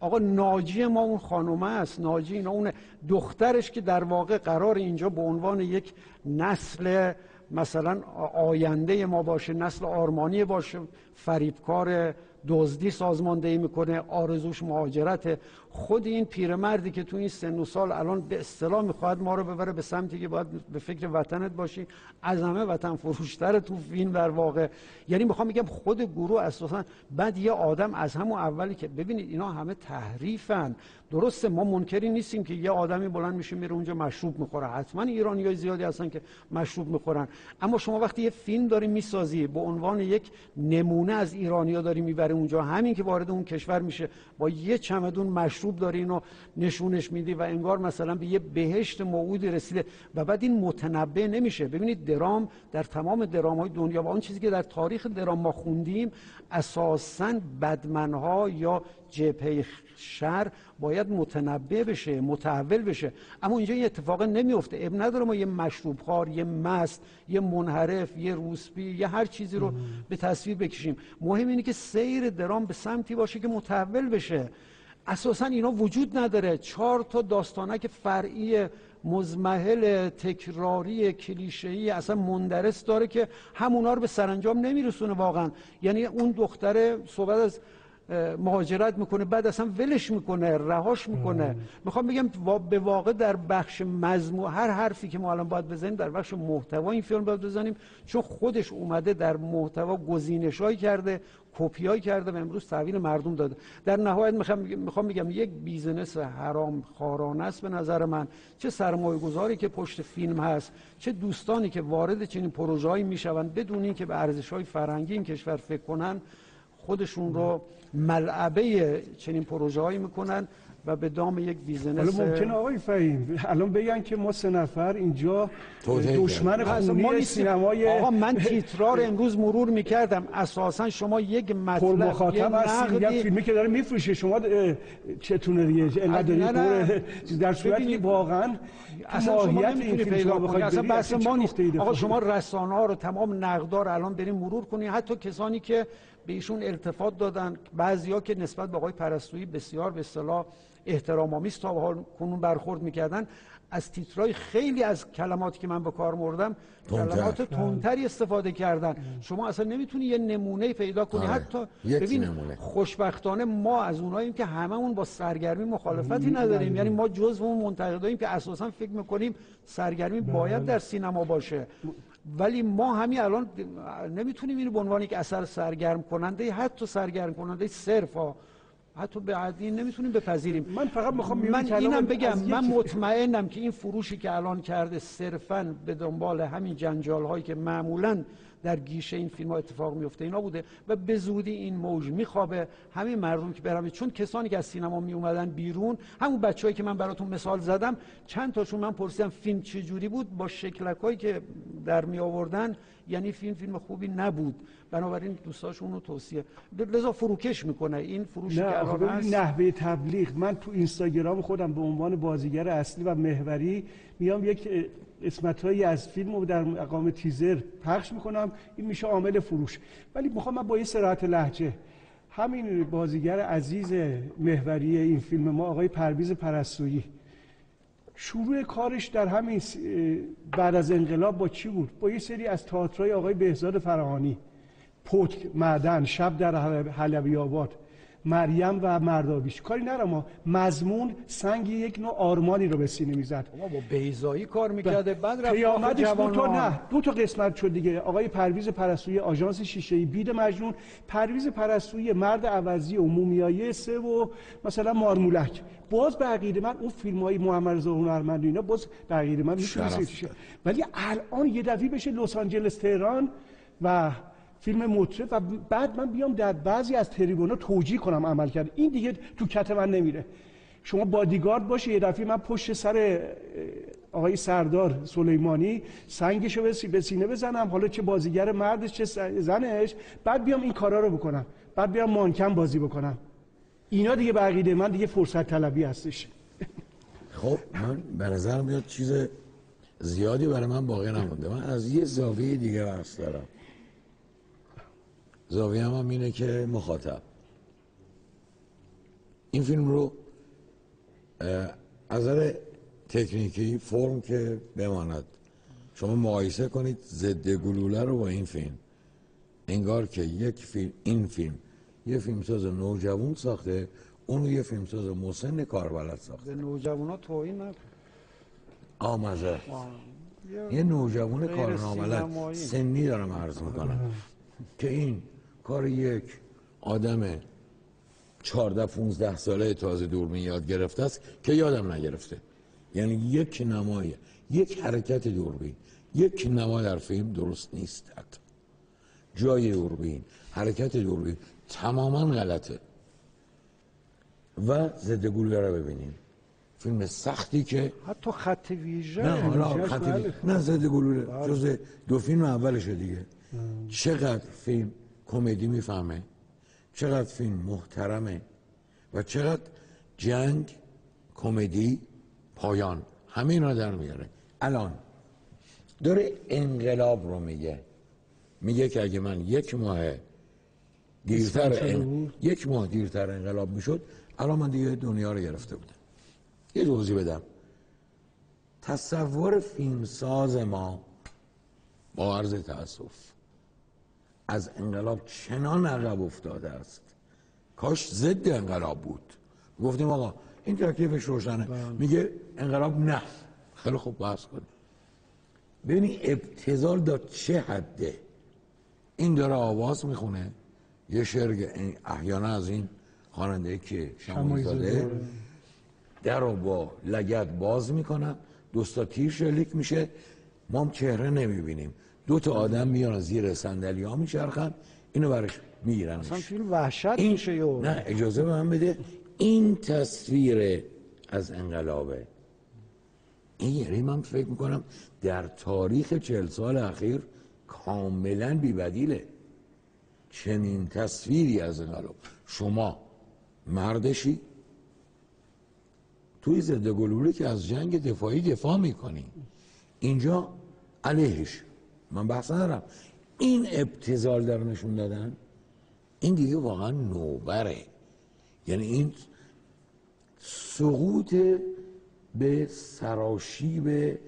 آقا ناجی ما اون خانومه است. ناجی اینا اون دخترش که در واقع قرار اینجا به عنوان یک نسل مثلا آینده ما باشه نسل آرمانی باشه فریبکار دزدی سازماندهی می‌کنه آرزوش مهاجرت. خود این پیرمردی که تو این سن و سال الان به اصطلاح می‌خواد ما رو ببره به سمتی که باید به فکر وطنت باشی از همه وطن فروشتر تو فیلم در واقع. یعنی می‌خوام بگم خود گروه اساسا بعد یه آدم از همون اولی که ببینید اینا همه تحریفن. درسته ما منکری نیستیم که یه آدمی بلند میشه میره اونجا مشروب می‌خوره. حتما ایرانی های زیادی هستن که مشروب می‌خورن. اما شما وقتی یه فیلم داری می‌سازی به عنوان یک نمونه از ایرانیا داری می‌بره اونجا همین که وارد اون کشور میشه با یه چمدون مشروب داری اینو نشونش میدی و انگار مثلا به یه بهشت موعودی رسیده و بعد این متنبه نمیشه. ببینید درام در تمام درام های دنیا و آن چیزی که در تاریخ درام ما خوندیم اساسا بدمنها یا جبهه شر باید متنبه بشه متحول بشه. اما اینجا این اتفاق نمیفته اب نداره ما یه مشروب خار یه مست یه منحرف یه روسبی یه هر چیزی رو به تصویر بکشیم. مهم اینه که سیر درام به سمتی باشه که متحول بشه. اساسا اینا وجود نداره. چهار تا داستانک فرعی مزمحل تکراری کلیشه‌ای اصلا مندرس داره که همونا رو به سرانجام نمیرسونه واقعا. یعنی اون دختر صحبت از مهاجرت می‌کنه بعد اصلا ولش می‌کنه رهاش می‌کنه. می‌خوام بگم به واقع در بخش مضمون هر حرفی که ما الان باید بزنیم در بخش محتوا این فیلم باید بزنیم چون خودش اومده در محتوا گزینشای کرده کپیای کرده و امروز تحویل مردم داده. در نهایت می‌خوام می‌خوام بگم یک business حرام خوارانه است به نظر من. چه سرمایه گذاری که پشت فیلم هست چه دوستانی که وارد چنین پروژه‌ای می‌شوند بدون اینکه به ارزش‌های فرهنگی این کشور فکر کنن خودشون رو ملعبه چنین پروژه هایی می‌کنن و به دام یک business حالا ممکنه آقای فهیم الان بگن که ما سه نفر اینجا دشمن خونی سینمای آقا من تیترا رو امروز مرور می‌کردم. اساسا شما یک مطلب مخاطب هستی فیلمی که داره میفروشه. شما چتونه دیگه اینقدر در صورتی که واقعا اصلا شما نمی‌تونی پیدا کنی. اصلا بحث ما نیست. آقا شما رسانه ها رو تمام نقدار الان بریم مرور کنی. حتی کسانی که به ایشون التفات دادن. بعضیا که نسبت به آقای پرستویی بسیار به اصطلاح احترام آمیز تا حال کنون برخورد می‌کردن. از تیترای خیلی از کلماتی که من به کار مردم کلمات تندتری استفاده کردن. شما اصلا نمی‌تونی یه نمونه پیدا کنی. آره. حتی ببین نمونه. خوشبختانه ما از اوناییم که هممون با سرگرمی مخالفتی نداریم. یعنی ما جزو اون منتقداییم که اساسا فکر می‌کنیم سرگرمی باید در سینما باشه. ولی ما همین الان نمی‌تونیم اینو به عنوان یک اثر سرگرم کننده حتی سرگرم کننده صرف حتی به عدی نمی‌تونیم بپذیریم. من فقط می‌خوام من اینم بگم من مطمئنم که این فروشی که الان کرده صرفا به دنبال همین جنجال هایی که معمولا در گیشه این فیلم ها اتفاق میفته اینا بوده و به زودی این موج میخوابه. همین مردم که برم چون کسانی که از سینما می اومدن بیرون همون بچه‌ای که من براتون مثال زدم چند تاشون من پرسیدم فیلم چه جوری بود؟ با شکلکایی که در می آوردن یعنی فیلم فیلم خوبی نبود. بنابراین دوستاشون رو توصیه. لذا فروکش می‌کنه. این که الان هست نحوه تبلیغ. من تو اینستاگرام خودم به عنوان بازیگر اصلی و محوری میام یک اسمت هایی از فیلم رو در مقام تیزر پخش می‌کنم. این میشه عامل فروش. ولی می‌خوام من با یه سرعت لحجه. همین بازیگر عزیز محوری این فیلم ما آقای پرویز پرستویی. شروع کارش در همین بعد از انقلاب با چی بود؟ با یه سری از تئاترای آقای بهزاد فراهانی پتک معدن شب در حلبی آباد. مریم و مردابیش کاری نره ما مضمون سنگ یک نوع آرمانی رو به سینه می‌زد. ما با بیزایی کار می‌کرده. بعد رفت قیامتش دو تا نه دو تا قسمت شد دیگه. آقای پرویز پرستوی آژانس شیشه بید مجنون. پرویز پرستوی مرد عوضی و مومیایی سه و مثلا مارمولک. باز به عقیده من اون فیلم های محمد رضا هنرمند اینا باز به عقیده من ولی الان یه دفعه بشه لس آنجلس تهران و فیلم مطرب و بعد من بیام در بعضی از تریبونا توجیه کنم عمل کرد. این دیگه تو کت من نمیره. شما بادیگارد باشه یه دفعه من پشت سر آقای سردار سلیمانی سنگشو به سینه بزنم. حالا چه بازیگر مردش چه زنش. بعد بیام این کارا رو بکنم. بعد بیام مانکم بازی بکنم. اینا دیگه بقیده من دیگه فرصت طلبی هستش. خب من به نظر میاد چیز زیادی برای من باقی نمونده. من از یه زاویه دیگه بحث دارم. زاویه هم اینه که مخاطب. این فیلم رو از نظر تکنیکی فرم که بماند. شما مقایسه کنید ضد گلوله رو با این فیلم. انگار که یک فیلم این فیلم یه فیلمساز نوجوان ساخته اون یه فیلمساز مسن کاربلد ساخته. نوجوان ها توهین نکن. آمزه یه نوجوان کارناملد سنی دارم عرض می‌کنم. که این کار یک آدم 14 15 ساله تازه دوربین یاد گرفته است که یادم نگرفته. یعنی یک نمای یک حرکت دوربین یک نما در فیلم درست نیست حتی جای دوربین حرکت دوربین تماما غلطه. و ضد گلوله رو ببینیم. فیلم سختی که حتی خط ویژه نه حالا خط ویژه. نه ضد گلوله. بله. جز دو فیلم اولشه دیگه. چقدر فیلم کمدی می‌فهمه چقدر فیلم محترمه و چقدر جنگ کمدی پایان همه اینا در میاره. الان داره انقلاب رو میگه. میگه که اگه من یک ماه دیرتر یک ماه دیرتر انقلاب می‌شد الان من دیگه دنیا رو گرفته بودم. یه دوزی بدم. تصور فیلمساز ما با عرض تاسف از انقلاب چنان عقب افتاده است. کاش ضد انقلاب بود. گفتیم آقا این تکلیفش روشنه. بله. میگه انقلاب نه. خیلی خوب بحث کنیم. ببینی ابتزال داد چه حده؟ این داره آواز می‌خونه. یه شعر احیانا از این خواننده که شمایی زاده. در رو با لگت باز می‌کنن دوستا تیر شلیک میشه. ما هم چهره نمی‌بینیم. دو تا آدم میان زیر صندلی ها میچرخن اینو برش می‌گیرن اصلا فیلم وحشت این... میشه نه اجازه به من بده. این تصویر از انقلابه این یعنی من فکر می‌کنم در تاریخ چهل سال اخیر کاملا بیبدیله. چنین تصویری از انقلاب. شما مردشی. توی ضد گلوله که از جنگ دفاعی دفاع می‌کنی. اینجا علیهش. من بحث ندارم. این ابتزال در نشون دادن این دیگه واقعا نوبره. یعنی این سقوط به سراشیب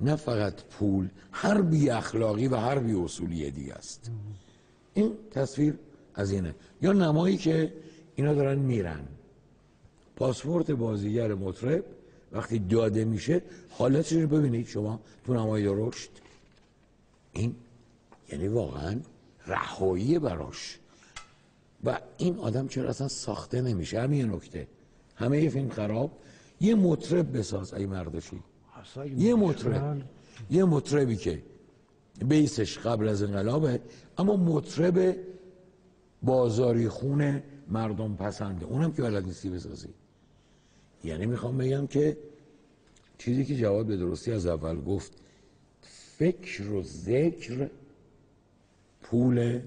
نه فقط پول هر بی اخلاقی و هر بی اصولی دیگه است. این تصویر از اینه. یا نمایی که اینا دارن میرن. پاسپورت بازیگر مطرب وقتی داده میشه حالتش رو ببینید شما تو نمای رشد این یعنی واقعا رهایی براش. و این آدم چرا اصلا ساخته نمیشه؟ همین نکته. همه یه فیلم خراب. یه مطرب بساز ای مردشی. یه مطرب. یه مطربی که بیسش قبل از انقلابه اما مطرب بازاری خونه مردم پسنده. اونم که بلد نیستی بسازی. یعنی می‌خوام بگم که چیزی که جواب به درستی از اول گفت فکر و ذکر پول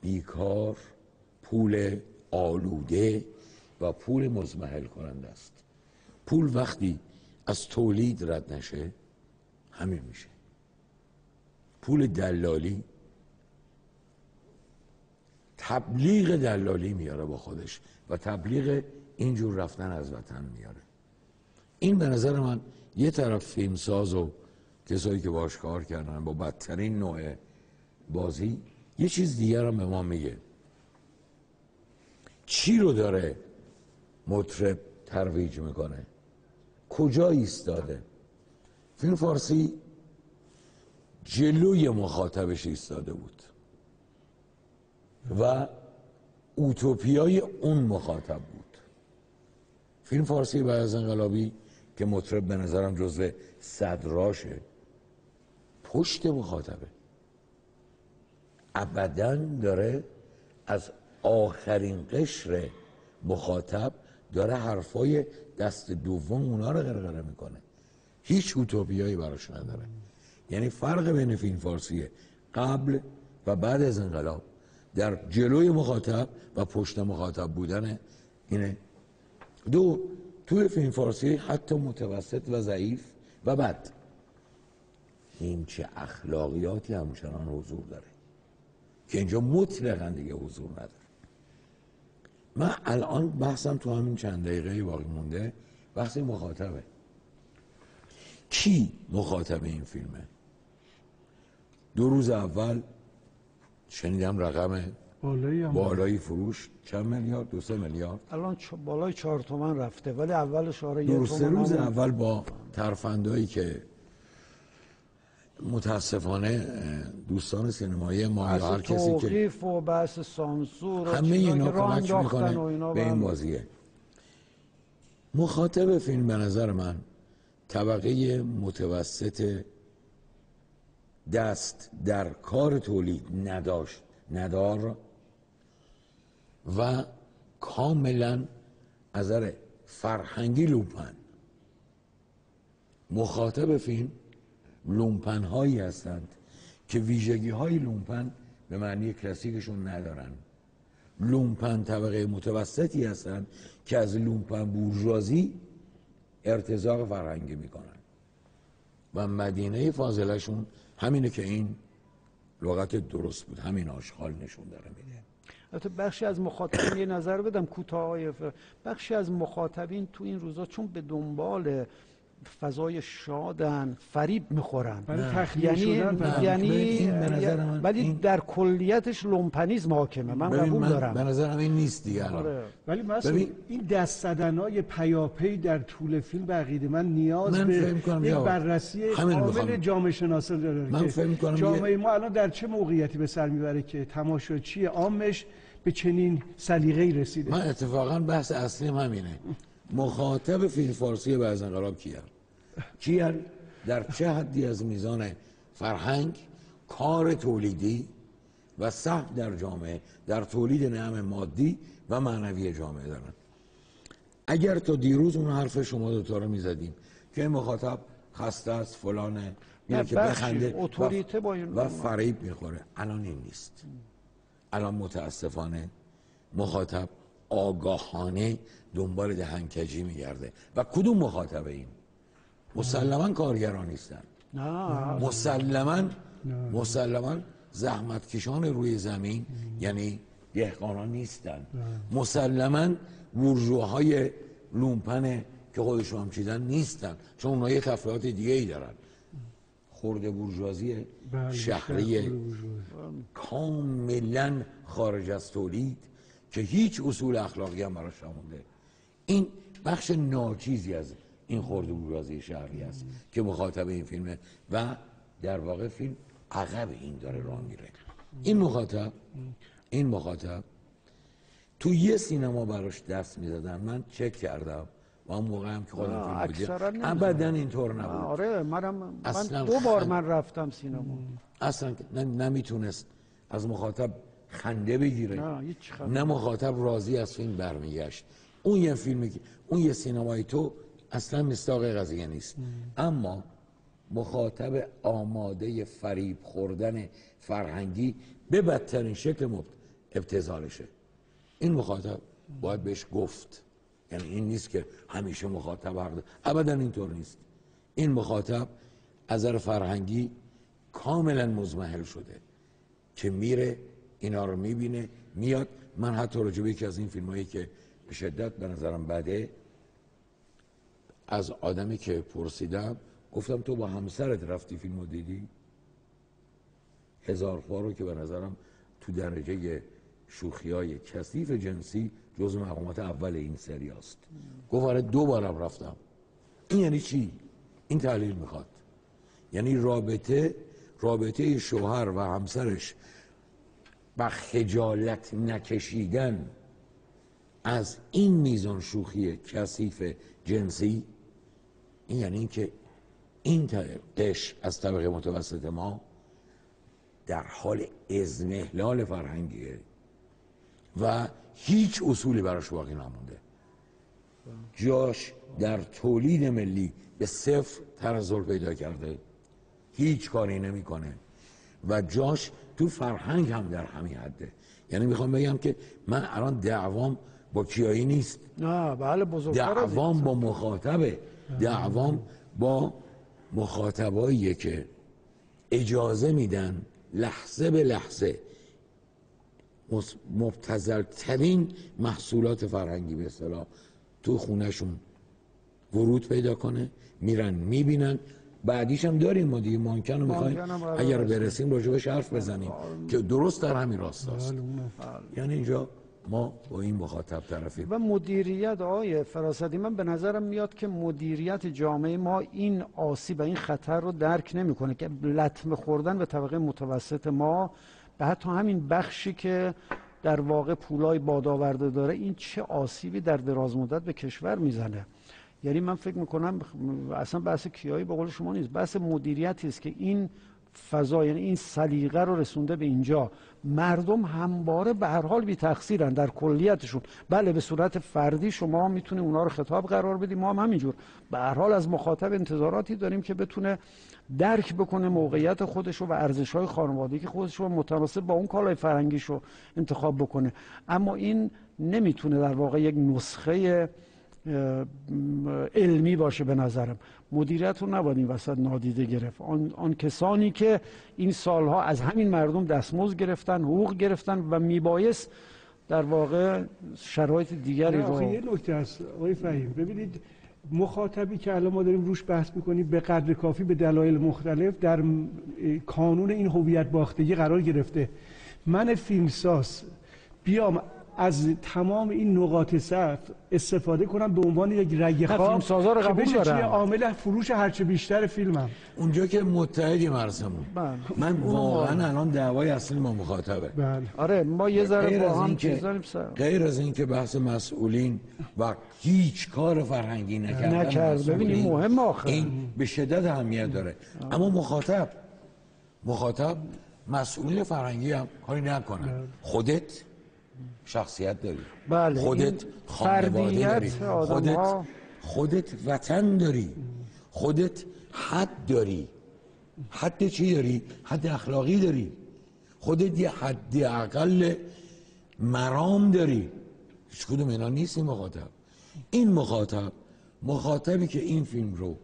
بیکار پول آلوده و پول مزمحل کننده است. پول وقتی از تولید رد نشه همین میشه. پول دلالی تبلیغ دلالی میاره با خودش و تبلیغ اینجور رفتن از وطن میاره. این به نظر من یه طرف فیلمساز و کسایی که باش کار کردن با بدترین نوع بازی یه چیز دیگر هم به ما میگه. چی رو داره مطرب ترویج می‌کنه؟ کجا ایستاده؟ فیلم فارسی جلوی مخاطبش ایستاده بود و اوتوپیای اون مخاطب بود. فیلم فارسی بعد از انقلابی که مطرب به نظرم جزو صدراشه پشت مخاطبه. ابدا داره از آخرین قشر مخاطب داره حرفای دست دوم اونا رو غرغره می‌کنه. هیچ اوتوپیایی براش نداره. یعنی فرق بین فیلم فارسیه قبل و بعد از انقلاب در جلوی مخاطب و پشت مخاطب بودن اینه. دو توی فیلم فارسی حتی متوسط و ضعیف و بد. این چه اخلاقیاتی همچنان حضور داره. که اینجا مطلقا دیگه حضور نداره. من الان بحثم تو همین چند دقیقه باقی مونده. بحث مخاطبه. کی مخاطب این فیلمه؟ دو روز اول شنیدم رقم بالایی فروش چند میلیارد؟ دو سه میلیارد. الان بالای چهار تومن رفته ولی اولش آره دو سه روز اول با ترفندایی که متاسفانه دوستان سینمایی ما یا هر کسی که و بحث سانسور همه اینا کمک می‌کنه به این بازیه. مخاطب فیلم به نظر من طبقه متوسط دست در کار تولید نداشت ندار و کاملا از فرهنگی لومپن مخاطب فیلم لومپن هایی هستند که ویژگی های لومپن به معنی کلاسیکشون ندارن. لومپن طبقه متوسطی هستند که از لومپن بورژوازی ارتزاق فرهنگی می‌کنن. و مدینه فاضلشون همینه که این لغت درست بود همین آشغال نشون داره میده. البته بخشی از مخاطبین یه نظر بدم کوتاه بخشی از مخاطبین تو این روزا چون به دنبال فضای شادن فریب می‌خورن. یعنی یعنی ولی در کلیتش لومپنیزم حاکمه من قبول دارم. به نظرم این نیست دیگه آره. ولی مثلا این دست های پیاپی در طول فیلم بقیده. من نیاز من به یک بررسی کامل جامعه شناسا داره من فهم جامعه ما الان در چه موقعیتی به سر می‌بره که تماشاچی عامش به چنین سلیقه‌ای رسیده. من اتفاقا بحث اصلیم همینه. مخاطب فیلم فارسی بعض انقلاب کیه کیه در چه حدی از میزان فرهنگ کار تولیدی و سهم در جامعه در تولید نعم مادی و معنوی جامعه دارن؟ اگر تا دیروز اون حرف شما دوتا رو می‌زدیم که مخاطب خسته است فلانه میره که بخنده و, با و فریب می‌خوره. الان این نیست. الان متاسفانه مخاطب آگاهانه دنبال دهنکجی میگرده. و کدوم مخاطبه این؟ مسلما کارگران نیستن. مسلما مسلما زحمتکشان روی زمین یعنی دهقانان نیستن. مسلما ورژوهای لومپن که خودشون هم چیدن نیستن. چون اونها یه تفریحات دیگه ای دارن. خورده بورژوازی بله، شهری کاملا خارج از تولید. که هیچ اصول اخلاقی هم براش نمونده. این بخش ناچیزی از این خورده بورژوازی شهری است که مخاطب این فیلمه و در واقع فیلم عقب این داره راه میره. این مخاطب این مخاطب تو یه سینما براش دست می‌زدن. من چک کردم. و اون موقع هم که خودم فیلم ابدا اینطور نبود. آره منم من دو بار من رفتم سینما. اصلا نمی‌تونست. از مخاطب خنده بگیره. نه, نه مخاطب راضی از فیلم برمیگشت. اون یه فیلمی که اون یه سینمای تو اصلا مستاق قضیه نیست. اما مخاطب آماده فریب خوردن فرهنگی به بدترین شکل ابتزالشه این مخاطب باید بهش گفت. یعنی این نیست که همیشه مخاطب حق ابدا اینطور نیست. این مخاطب از فرهنگی کاملا مزمحل شده که میره اینا رو می‌بینه میاد. من حتی راجع یکی از این فیلم هایی که به شدت به نظرم بده از آدمی که پرسیدم گفتم تو با همسرت رفتی فیلم رو دیدی؟ هزار رو که به نظرم تو درجه شوخی های کثیف جنسی جز مقامات اول این سری است گفت آره دو بارم رفتم. این یعنی چی؟ این تحلیل می‌خواد. یعنی رابطه رابطه شوهر و همسرش و خجالت نکشیدن از این میزان شوخی کثیف جنسی این یعنی اینکه این قش از طبقه متوسط ما در حال ازمهلال فرهنگیه و هیچ اصولی براش باقی نمونده. جاش در تولید ملی به صفر تنزل پیدا کرده. هیچ کاری نمی‌کنه. و جاش تو فرهنگ هم در همین حده. یعنی می‌خوام بگم که من الان دعوام با کیایی نیست. نه بله دعوام با مخاطبه. دعوام با مخاطباییه که اجازه میدن لحظه به لحظه مبتزل ترین محصولات فرهنگی به اصطلاح تو خونهشون ورود پیدا کنه میرن می‌بینن بعدیش هم داریم ما دیگه. مانکن رو می‌خوایم اگر برسیم راجبش حرف بزنیم. که درست در همین راست است. بله، یعنی اینجا ما با این مخاطب طرفیم. و مدیریت آقای فراسدی من به نظرم میاد که مدیریت جامعه ما این آسیب و این خطر رو درک نمی‌کنه که لطمه خوردن به طبقه متوسط ما به حتی همین بخشی که در واقع پولای بادآورده داره این چه آسیبی در دراز مدت به کشور می‌زنه؟ یعنی من فکر می‌کنم اصلا بحث کیایی به قول شما نیست. بحث مدیریتی است که این فضا یعنی این سلیقه رو رسونده به اینجا. مردم همواره به هر حال بی تقصیرن در کلیتشون. بله به صورت فردی شما می‌تونید اونا رو خطاب قرار بدیم ما هم همینجور. به هر حال از مخاطب انتظاراتی داریم که بتونه درک بکنه موقعیت خودش و ارزش های خانوادگی خودش رو متناسب با اون کالای فرنگیش رو انتخاب بکنه. اما این نمی‌تونه در واقع یک نسخه علمی باشه به نظرم. مدیریت رو نباید این وسط نادیده گرفت. آن, آن کسانی که این سالها از همین مردم دستمزد گرفتن حقوق گرفتن و میبایست در واقع شرایط دیگری رو یه نکته است آقای فهیم. ببینید مخاطبی که الان ما داریم روش بحث می‌کنیم به قدر کافی به دلایل مختلف در کانون این هویت باختگی قرار گرفته. من فیلمساز بیام از تمام این نقاط ضعف استفاده کنم به عنوان یک رگ خواب رو قبول که بشه عامل فروش هرچه بیشتر فیلمم. اونجا که متحدی مرسمون بله. من واقعا الان دعوای اصلی ما مخاطبه. بله. آره ما یه ذره با هم غیر از اینکه بحث مسئولین و هیچ کار فرهنگی نکردن نکرد. ببینیم مهم آخر. این به شدت اهمیت داره. اما مخاطب مخاطب مسئول فرهنگی هم کاری نکنه بله. خودت شخصیت داری. بله خودت خانواده داری. خودت خودت وطن داری. خودت حد داری. حد چی داری؟ حد اخلاقی داری. خودت یه حد اقل مرام داری. هیچ کدوم اینا نیست این مخاطب. این مخاطب مخاطبی که این فیلم رو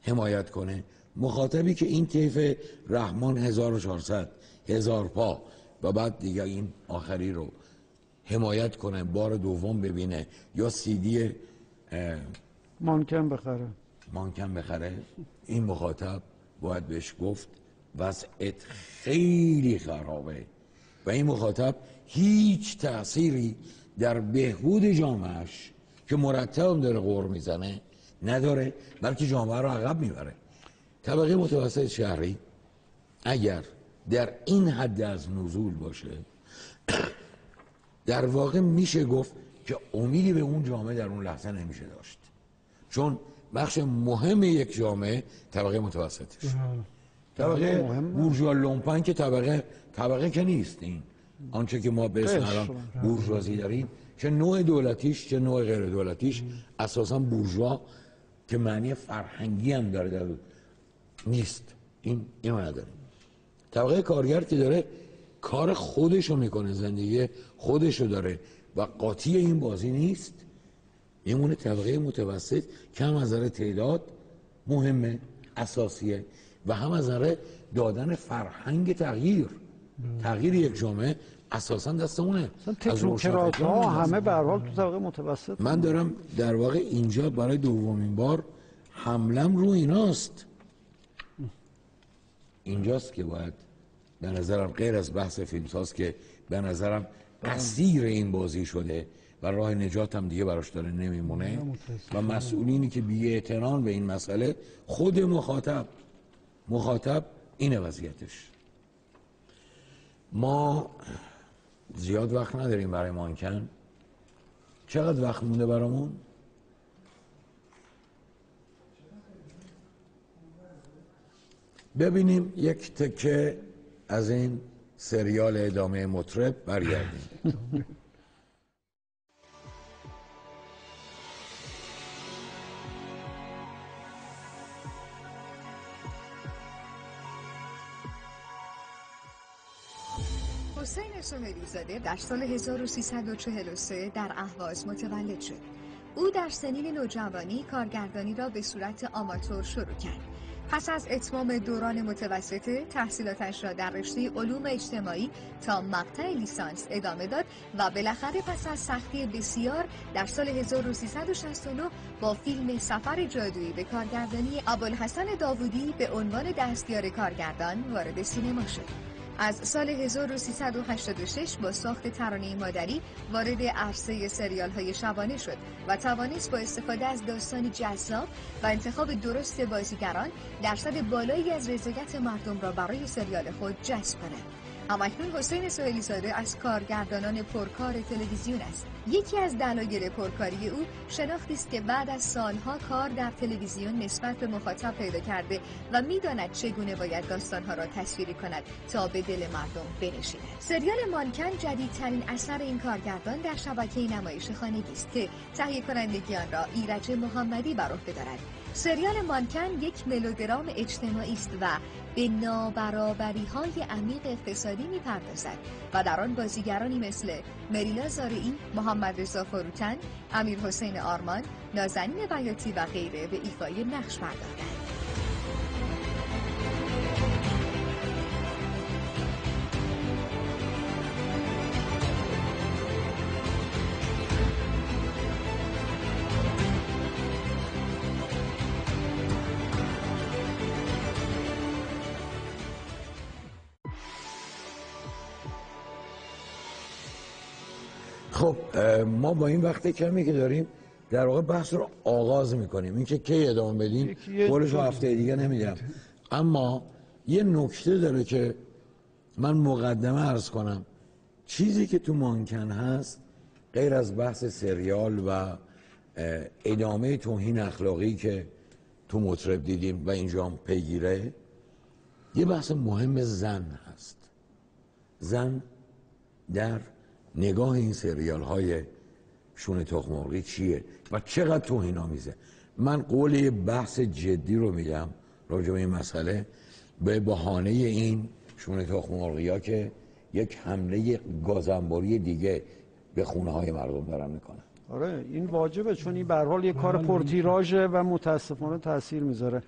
حمایت کنه مخاطبی که این طیف رحمان 1400 هزار پا. و بعد دیگه این آخری رو حمایت کنه بار دوم ببینه. یا سیدی مانکن بخره. مانکن بخره. این مخاطب باید بهش گفت وضعت خیلی خرابه. و این مخاطب هیچ تأثیری در بهبود جامعهش که مرتب داره غور می‌زنه نداره بلکه جامعه رو عقب می‌بره. طبقه متوسط شهری اگر در این حد از نزول باشه در واقع میشه گفت که امیدی به اون جامعه در اون لحظه نمیشه داشت. چون بخش مهم یک جامعه طبقه متوسطش. طبقه بورژوا لومپن که طبقه طبقه که نیست این. آنچه که ما به اسم الان بورژوازی داریم چه نوع دولتیش چه نوع غیر دولتیش اساسا بورژوا که معنی فرهنگی هم داره در نیست. این این نداریم. طبقه کارگر که داره کار خودشو می‌کنه زندگی خودشو داره و قاطی این بازی نیست. میمونه طبقه متوسط که هم از نظر تعداد مهمه اساسیه و هم از نظر دادن فرهنگ تغییر. تغییر یک جامعه اساسا دست اونه تکنوکرات ها همه به حال تو طبقه متوسط من دارم در واقع اینجا برای دومین بار حملم رو ایناست. اینجاست که باید به نظرم غیر از بحث فیلمساز که به نظرم اسیر این بازی شده و راه نجات هم دیگه براش داره نمیمونه. و مسئولینی که بی به این مسئله خود مخاطب مخاطب اینه وضعیتش. ما زیاد وقت نداریم برای مانکن. چقدر وقت مونده برامون؟ ببینیم یک تکه از این سریال ادامه مطرب برگردیم حسین سهیلی زاده در سال 1343 در اهواز متولد شد. او در سنین نوجوانی کارگردانی را به صورت آماتور شروع کرد. پس از اتمام دوران متوسطه تحصیلاتش را در رشته علوم اجتماعی تا مقطع لیسانس ادامه داد و بالاخره پس از سختی بسیار در سال 1369 با فیلم سفر جادویی به کارگردانی ابوالحسن داوودی به عنوان دستیار کارگردان وارد سینما شد. از سال 1386 با ساخت ترانه مادری وارد عرصه سریال های شبانه شد و توانست با استفاده از داستانی جذاب و انتخاب درست بازیگران درصد بالایی از رضایت مردم را برای سریال خود جذب کند. همکنون حسین سوئیلی زاده از کارگردانان پرکار تلویزیون است. یکی از دلایل پرکاری او شناختی است که بعد از سالها کار در تلویزیون نسبت به مخاطب پیدا کرده و می‌داند چگونه باید داستانها را تصویری کند تا به دل مردم بنشیند. سریال مانکن جدیدترین اثر این کارگردان در شبکه نمایش خانگی است که تهیه کنندگی آن را ایرج محمدی بر عهده دارد. سریال مانکن یک ملودرام اجتماعی است و به نابرابری های عمیق اقتصادی می‌پردازد و در آن بازیگرانی مثل مریلا زارعی، محمد رضا فروتن، امیر حسین آرمان، نازنین بیاتی و غیره به ایفای نقش پرداختند. ما با این وقت کمی که داریم در واقع بحث رو آغاز می‌کنیم. این که کی ادامه بدیم قولش هفته دیگه نمیدم اما یه نکته داره که من مقدمه ارز کنم. چیزی که تو مانکن هست غیر از بحث سریال و ادامه توهین اخلاقی که تو مطرب دیدیم و اینجا هم پیگیره یه بحث مهم زن هست. زن در نگاه این سریال های شون تخمرغی چیه و چقدر توهین آمیزه. من قول یه بحث جدی رو میگم راجع به این مسئله. به بهانه این شون تخمرغی ها که یک حمله گازنباری دیگه به خونه های مردم دارن می‌کنن. آره این واجبه چون این به حال یه کار بله. پرتیراژه و متاسفانه تاثیر می‌ذاره.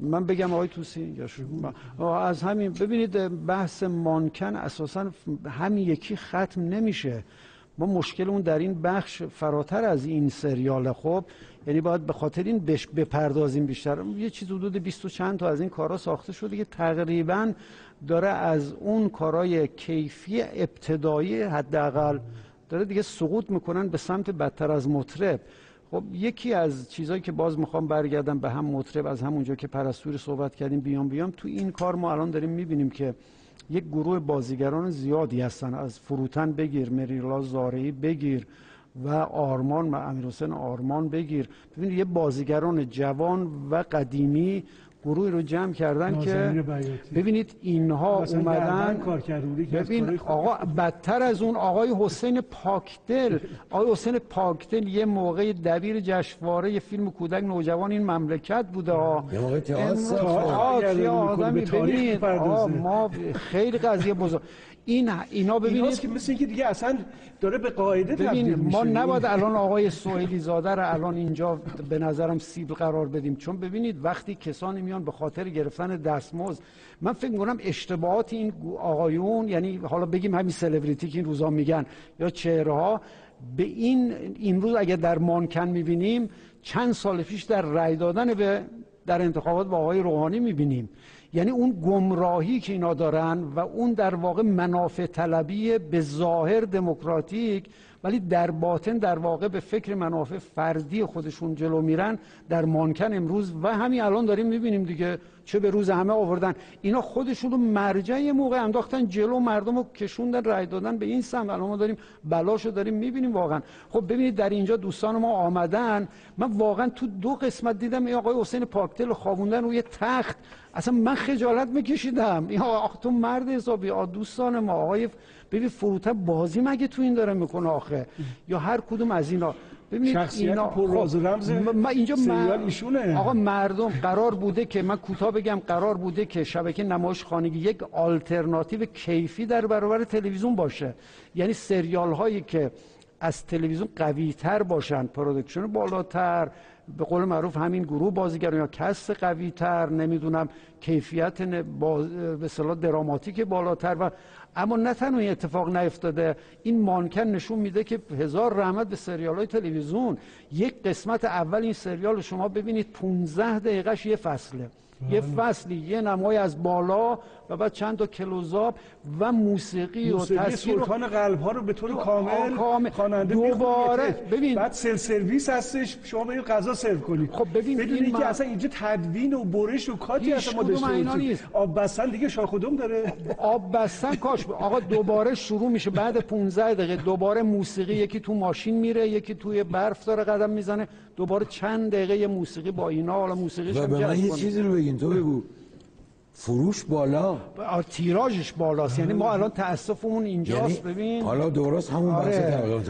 من بگم آقای توسی یا از همین ببینید بحث مانکن اساسا همین یکی ختم نمیشه. ما مشکلمون در این بخش فراتر از این سریال خب یعنی باید به خاطر این بش بپردازیم بیشتر. یه چیز حدود 20 چند تا از این کارا ساخته شده که تقریبا داره از اون کارای کیفی ابتدایی حداقل داره دیگه سقوط می‌کنن به سمت بدتر از مطرب. خب یکی از چیزهایی که باز می‌خوام برگردم به هم مطرب از همونجا که پرستوری صحبت کردیم بیام بیام. تو این کار ما الان داریم می‌بینیم که یک گروه بازیگران زیادی هستن. از فروتن بگیر مریلا زارعی بگیر و آرمان و امیر آرمان بگیر. ببینید یه بازیگران جوان و قدیمی گروهی رو جمع کردن که ببینید اینها اومدن ببین آقا بدتر از اون آقای حسین پاکدل. آقای حسین پاکدل یه موقع دبیر جشنواره فیلم کودک نوجوان این مملکت بوده ها یه موقع تئاتر آدمی ببینید ما خیلی قضیه بزرگ. این اینا ببینید. که مثل اینکه دیگه اصلا داره به قاعده تبدیل میشه. ما نباید الان آقای سوئیلی زاده رو الان اینجا به نظرم سیب قرار بدیم. چون ببینید وقتی کسانی میان به خاطر گرفتن دستمزد من فکر می‌کنم اشتباهات این آقایون یعنی حالا بگیم همین سلبریتی که این روزا میگن یا چهره ها به این امروز اگر در مانکن می‌بینیم چند سال پیش در رای دادن به در انتخابات با آقای روحانی می‌بینیم. یعنی اون گمراهی که اینا دارن و اون در واقع منافع طلبی به ظاهر دموکراتیک ولی در باطن در واقع به فکر منافع فردی خودشون جلو میرن در مانکن امروز و همین الان داریم می‌بینیم دیگه چه به روز همه آوردن. اینا خودشون رو مرجع موقع انداختن جلو مردم رو کشوندن رای دادن به این سمت. الان ما داریم بلاشو داریم می‌بینیم واقعا. خب ببینید در اینجا دوستان ما آمدن. من واقعا تو دو قسمت دیدم این آقای حسین پاکتل رو خوابوندن روی تخت. اصلا من خجالت میکشیدم. این آخ تو مرد حسابی. آ دوستان ما آقای ببین فروتن بازی مگه تو این داره می‌کنه آخه؟ یا هر کدوم از اینا. ببینید اینا پر راز و رمز ما اینجا ایشونه. آقا مردم قرار بوده که من کوتاه بگم قرار بوده که شبکه نمایش خانگی یک آلترناتیو کیفی در برابر تلویزیون باشه. یعنی سریال هایی که از تلویزیون قوی تر باشن پرودکشن بالاتر به قول معروف همین گروه بازیگران یا کس قوی تر نمی‌دونم کیفیت به صلاح دراماتیک بالاتر و اما نه تنها این اتفاق نیفتاده این مانکن نشون میده که هزار رحمت به سریال های تلویزیون یک قسمت اول این سریال شما ببینید 15 دقیقهش یه فصله یه بله. فصلی یه نمای از بالا و بعد چند تا کلوزاب و موسیقی, و تصویر سلطان قلب ها رو به طور کامل, کامل. خواننده دوباره. ببین. بعد سل سرویس هستش. شما به غذا سرو کنید. خب ببین بدونی که اصلا اینجا تدوین و برش و کاتی اصلا ما داشته آب بستن دیگه شاخودم داره. آب بستن کاش. آقا دوباره شروع میشه. بعد 15 دقیقه. دوباره موسیقی. یکی تو ماشین میره یکی توی برف داره قدم می‌زنه. دوباره چند دقیقه موسیقی با اینا. حالا موسیقیش هم من یه چیزی رو بگین. تو بگو. فروش بالا. تیراژش بالاست. یعنی ما الان تاسفمون اینجاست یعنی ببین. حالا درست همون آره.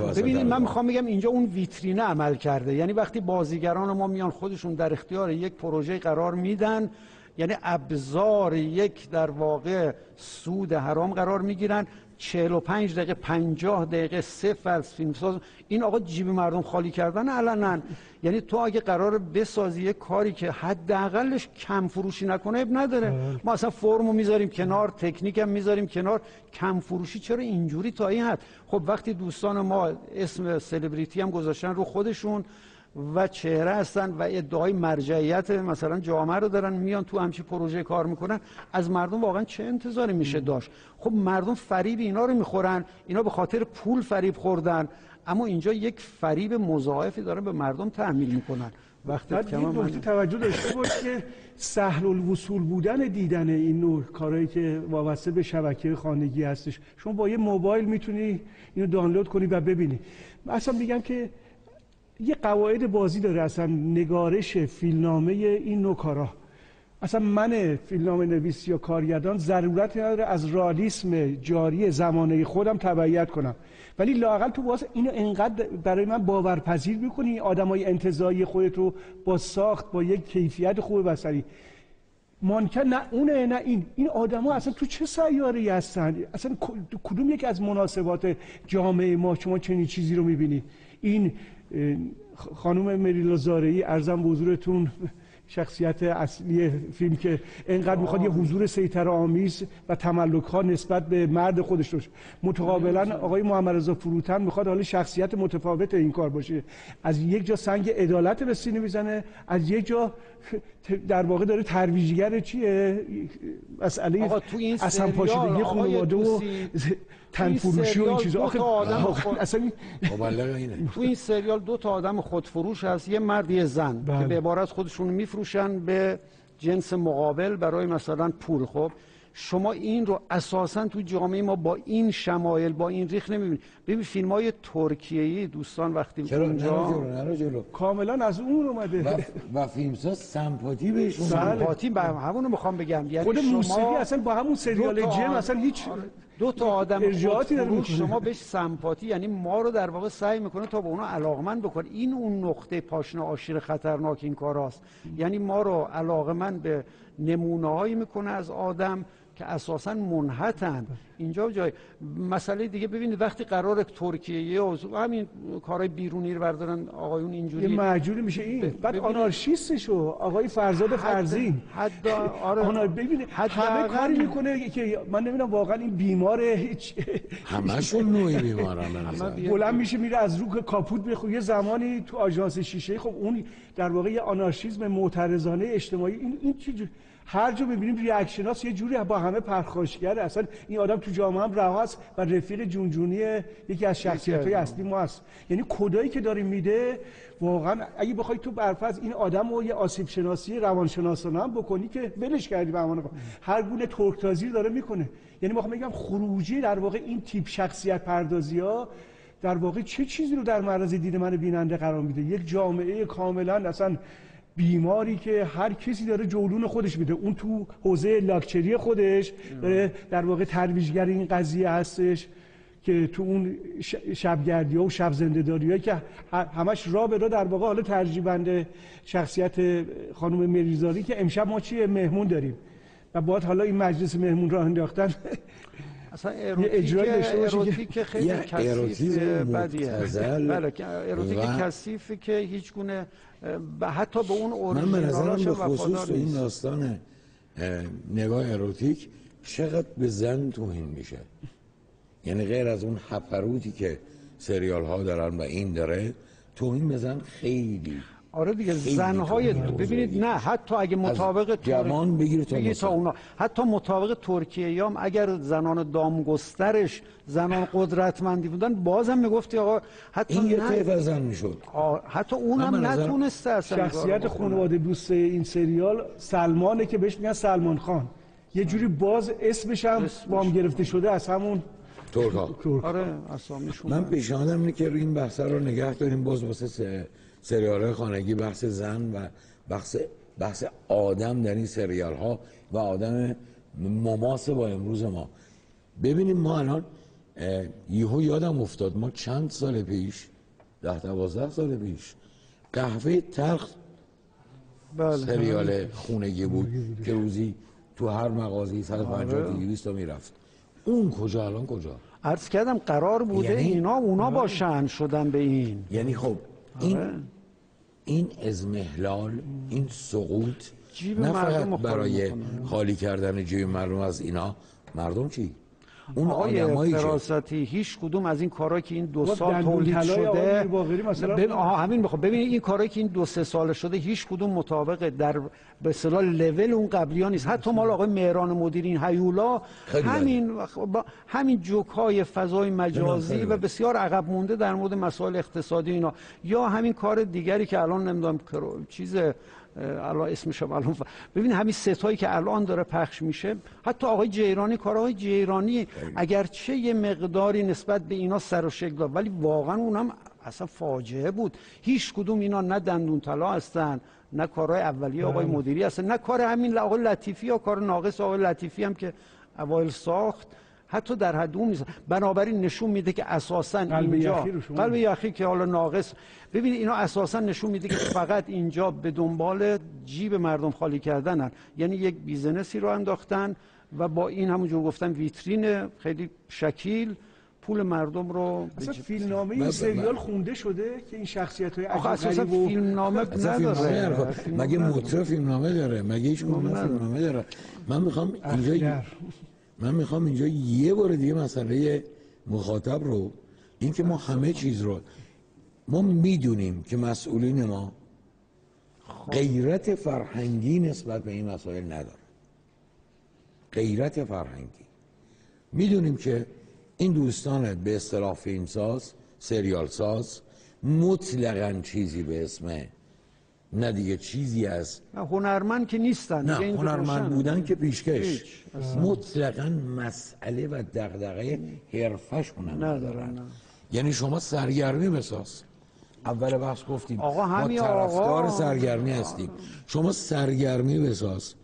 بحث ببینید من می‌خوام بگم اینجا اون ویترینه عمل کرده. یعنی وقتی بازیگران ما میان خودشون در اختیار یک پروژه قرار میدن یعنی ابزار یک در واقع سود حرام قرار می‌گیرن. 45 دقیقه 50 دقیقه صفر از فیلمساز این آقا جیب مردم خالی کردن علنا. یعنی تو اگه قرار بسازی یه کاری که حداقلش کم فروشی نکنه اب نداره. ما اصلا فرمو می‌ذاریم کنار تکنیک هم می‌ذاریم کنار. کم فروشی چرا اینجوری تا این حد؟ خب وقتی دوستان ما اسم سلبریتی هم گذاشتن رو خودشون. و چهره هستن و ادعای مرجعیت مثلا جامعه رو دارن میان تو همچی پروژه کار می‌کنن. از مردم واقعا چه انتظاری میشه داشت؟ خب مردم فریب اینا رو می‌خورن اینا به خاطر پول فریب خوردن اما اینجا یک فریب مضاعفی دارن به مردم تحمیل می‌کنن. وقتی که من توجه داشته باش که سهل الوصول بودن دیدن این نوع کارهایی که وابسته به شبکه خانگی هستش. شما با یه موبایل می‌تونی اینو دانلود کنی و ببینی. اصلا میگم که یه قواعد بازی داره اصلا نگارش فیلمنامه این نوع کارا. اصلا من فیلمنامه نویس یا کارگردان ضرورت نداره از رالیسم جاری زمانه خودم تبعیت کنم. ولی لاقل تو باز اینو انقدر برای من باورپذیر می‌کنی آدمای انتظایی خودت رو با ساخت با یک کیفیت خوب بسری مانکن نه اونه نه این. این آدما اصلا تو چه سیاره هستن؟ اصلا کدوم یک از مناسبات جامعه ما؟ شما چنین چیزی رو می‌بینی. این خانم مریلا زارعی ارزم به حضورتون شخصیت اصلی فیلم که انقدر می‌خواد یه حضور سیطر آمیز و تملک ها نسبت به مرد خودش داشت. متقابلا آقای محمد رضا فروتن می‌خواد حالا شخصیت متفاوت این کار باشه. از یک جا سنگ عدالت به سینه می‌زنه از یک جا در واقع داره ترویجگر چیه؟ مسئله اصلا پاشیدگی خانواده و تن فروشی و این چیزا. آخه آدم خود... اصلا تو این سریال دو تا آدم خودفروش هست. یه مرد یه زن بله. که به عبارت خودشون میفروشن به جنس مقابل برای مثلا پول. خب شما این رو اساسا تو جامعه ما با این شمایل با این ریخ نمی‌بینید ببین فیلم های ترکیه‌ای دوستان وقتی چرا؟ اونجا نرو جلو. کاملا از اون اومده. و, و فیلمساز سمپاتی بهشون سمپاتی به همونو می‌خوام بگم. یعنی خود موسیقی اصلا با همون سریال جم اصلا هیچ آره. دو تا آدم ارجاعاتی داره شما بهش سمپاتی یعنی ما رو در واقع سعی می‌کنه تا به اونا علاقمند بکنه. این اون نقطه پاشنه آشیر خطرناک این کاراست یعنی ما رو علاقمند به نمونه هایی می‌کنه از آدم. که اساسا منحتن. اینجا جای مسئله دیگه ببینید وقتی قرار ترکیه و همین کارهای بیرونی رو بردارن آقایون اینجوری یه مجبوری میشه این. بعد آنارشیستشو آقای فرزاد فرزین. حد آره. آنار ببینید همه کاری می‌کنه که من نمی‌دونم واقعا این بیمار هیچ همشون نوعی بیمارن بلند میشه میره از رو کاپوت بخو یه زمانی تو آژانس شیشه خب اون در واقع یه آنارشیسم معترضانه اجتماعی. این این چی هر جا ببینیم ریاکشناس یه جوری با همه پرخاشگره اصلا این آدم تو جامعه هم رها است و رفیق جونجونی یکی از شخصیت های اصلی ما است یعنی کدایی که داریم میده واقعا اگه بخوای تو برفض این آدم رو یه آسیب شناسی روانشناسانه هم بکنی که ولش کردی به امان هر گونه ترکتازی داره می‌کنه. یعنی می‌خوام بگم خروجی در واقع این تیپ شخصیت پردازی ها در واقع چه چیزی رو در معرض دید من بیننده قرار میده؟ یک جامعه کاملا اصلا بیماری که هر کسی داره جولون خودش میده. اون تو حوزه لاکچری خودش داره در واقع ترویجگر این قضیه هستش که تو اون شبگردی ها و شب زنده که همش را به را در واقع حالا ترجیبنده شخصیت خانم مریزاری که امشب ما چیه؟ مهمون داریم. و باید حالا این مجلس مهمون را انداختن اصلا اروتیک که خیلی کثیف بدیه. بله اروتیک کثیفی که هیچ گونه حتی به اون اورژینالاش من به خصوص این داستان نگاه اروتیک چقدر به زن توهین میشه. یعنی غیر از اون حپروتی که سریال ها دارن و این داره توهین به زن خیلی آره دیگه زنهای ببینید نه حتی اگه مطابق جوان بگیر تا, تا اونا. حتی مطابق ترکیه هم اگر زنان دامگسترش زنان قدرتمندی بودن بازم می‌گفتی آقا حتی این یه زن می‌شد. حتی اونم نتونسته اصلا شخصیت خانواده دوست این سریال سلمانه که بهش میگن سلمان خان. یه جوری باز اسمش هم بام گرفته شده از همون ترک ها آره من پیشنهادم اینه که روی این بحث رو نگه داریم باز واسه سریال خانگی بحث زن و بحث بحث آدم در این سریال ها و آدم مماس با امروز ما ببینیم ما الان یهو یادم افتاد ما چند سال پیش ده دوازده سال پیش قهوه تلخ بله. سریال خونگی بود که روزی تو هر مغازه 150 آره. 200 تا می‌رفت اون کجا الان کجا عرض کردم قرار بوده یعنی اینا اونا. باشن شدن به این یعنی خب این آره. این ازمهلال این سقوط نه فقط برای خالی کردن جیب مردم از اینا مردم چی؟ اون آقای فراستی هیچ کدوم از این کارا که این دو سال تولید شده مثلا همین می‌خوام. ببینید این کارا که این دو سه سال شده هیچ کدوم مطابق در به اصطلاح لول اون قبلی ها نیست. حتی مال آقای مهران مدیر این هیولا همین همین جوک های فضای مجازی و بسیار عقب مونده در مورد مسائل اقتصادی اینا. یا همین کار دیگری که الان نمی‌دونم چیز الان اسمش الان ببین همین ستایی که الان داره پخش میشه حتی آقای جیرانی کارهای جیرانی اگرچه یه مقداری نسبت به اینا سر و شکل داد ولی واقعا اونم اصلا فاجعه بود. هیچ کدوم اینا نه دندون طلا هستن نه کارهای اولیه آقای بله. مدیری هستن نه کار همین آقای لطیفی یا کار ناقص آقای لطیفی هم که اوایل ساخت. حتی در حد اون نیست. بنابراین نشون میده که اساسا اینجا قلب یخی که حالا ناقص. ببینید اینا اساسا نشون میده که فقط اینجا به دنبال جیب مردم خالی کردنن. یعنی یک business ی رو انداختن و با این همونجور گفتن ویترین خیلی شکیل پول مردم رو اصلا فیلم نامه این سریال خونده شده که این شخصیت های عجب اساسا فیلم نامه نداره. مگه مطرب فیلم نامه داره؟ مگه هیچ فیلم نامه داره؟ من می‌خوام اینجا من می‌خوام اینجا یه بار دیگه مسئله مخاطب رو این که ما همه چیز رو ما می‌دونیم که مسئولین ما غیرت فرهنگی نسبت به این مسائل نداره غیرت فرهنگی. می‌دونیم که این دوستان به اصطلاح فیلمساز سریال ساز مطلقا چیزی به اسم نه دیگه چیزی از هنرمند که نیستن نه هنرمند بودن که پیشکش. مطلقا مسئله و دغدغه حرفشون ندارن. یعنی شما سرگرمی بساز. اول بحث گفتیم آقا ما طرفدار سرگرمی هستیم. شما سرگرمی بساز.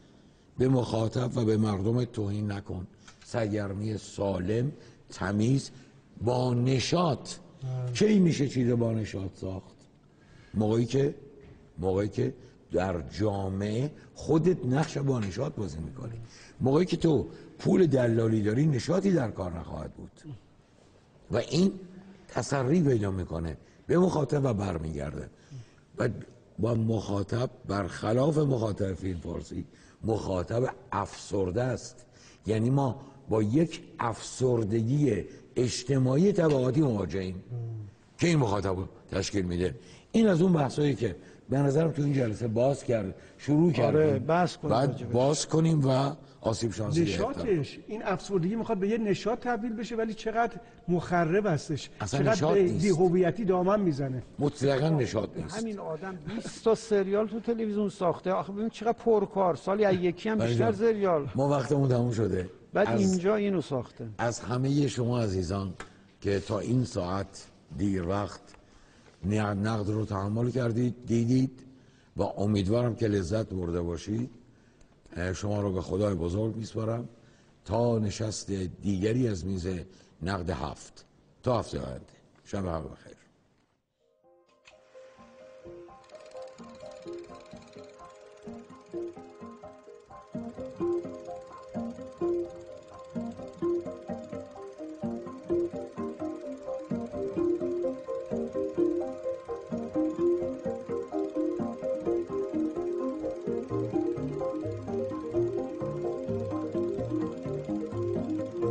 به مخاطب و به مردم توهین نکن. سرگرمی سالم تمیز با نشاط. کی میشه چیز با نشاط ساخت؟ موقعی که موقعی که در جامعه خودت نقش با نشاط بازی می‌کنی. موقعی که تو پول دلالی داری نشاطی در کار نخواهد بود. و این تسری پیدا می‌کنه. به مخاطب و برمیگرده. و با مخاطب برخلاف مخاطب فیلم فارسی مخاطب افسرده است. یعنی ما با یک افسردگی اجتماعی طبقاتی مواجهیم که این مخاطب تشکیل میده. این از اون بحثایی که به نظرم تو این جلسه باز کرد شروع آره کردیم. بعد باز کنیم و آسیب شانسی نشاتش. این افسردگی می‌خواد به یه نشاط تبدیل بشه ولی چقدر مخرب هستش. چقدر به هویتی دامن می‌زنه. مطلقا نشاط نیست. همین آدم 20 تا سریال تو تلویزیون ساخته. آخه ببین چقدر پرکار. سالی از یکی هم بیشتر سریال. ما وقتمون تموم شده. بعد از اینجا اینو ساخته. از همه شما عزیزان که تا این ساعت دیر وقت نقد رو تحمل کردید دیدید و امیدوارم که لذت برده باشید. شما رو به خدای بزرگ میسپارم. تا نشست دیگری از میز نقد هفت. تا هفته آینده. شب همه بخیر.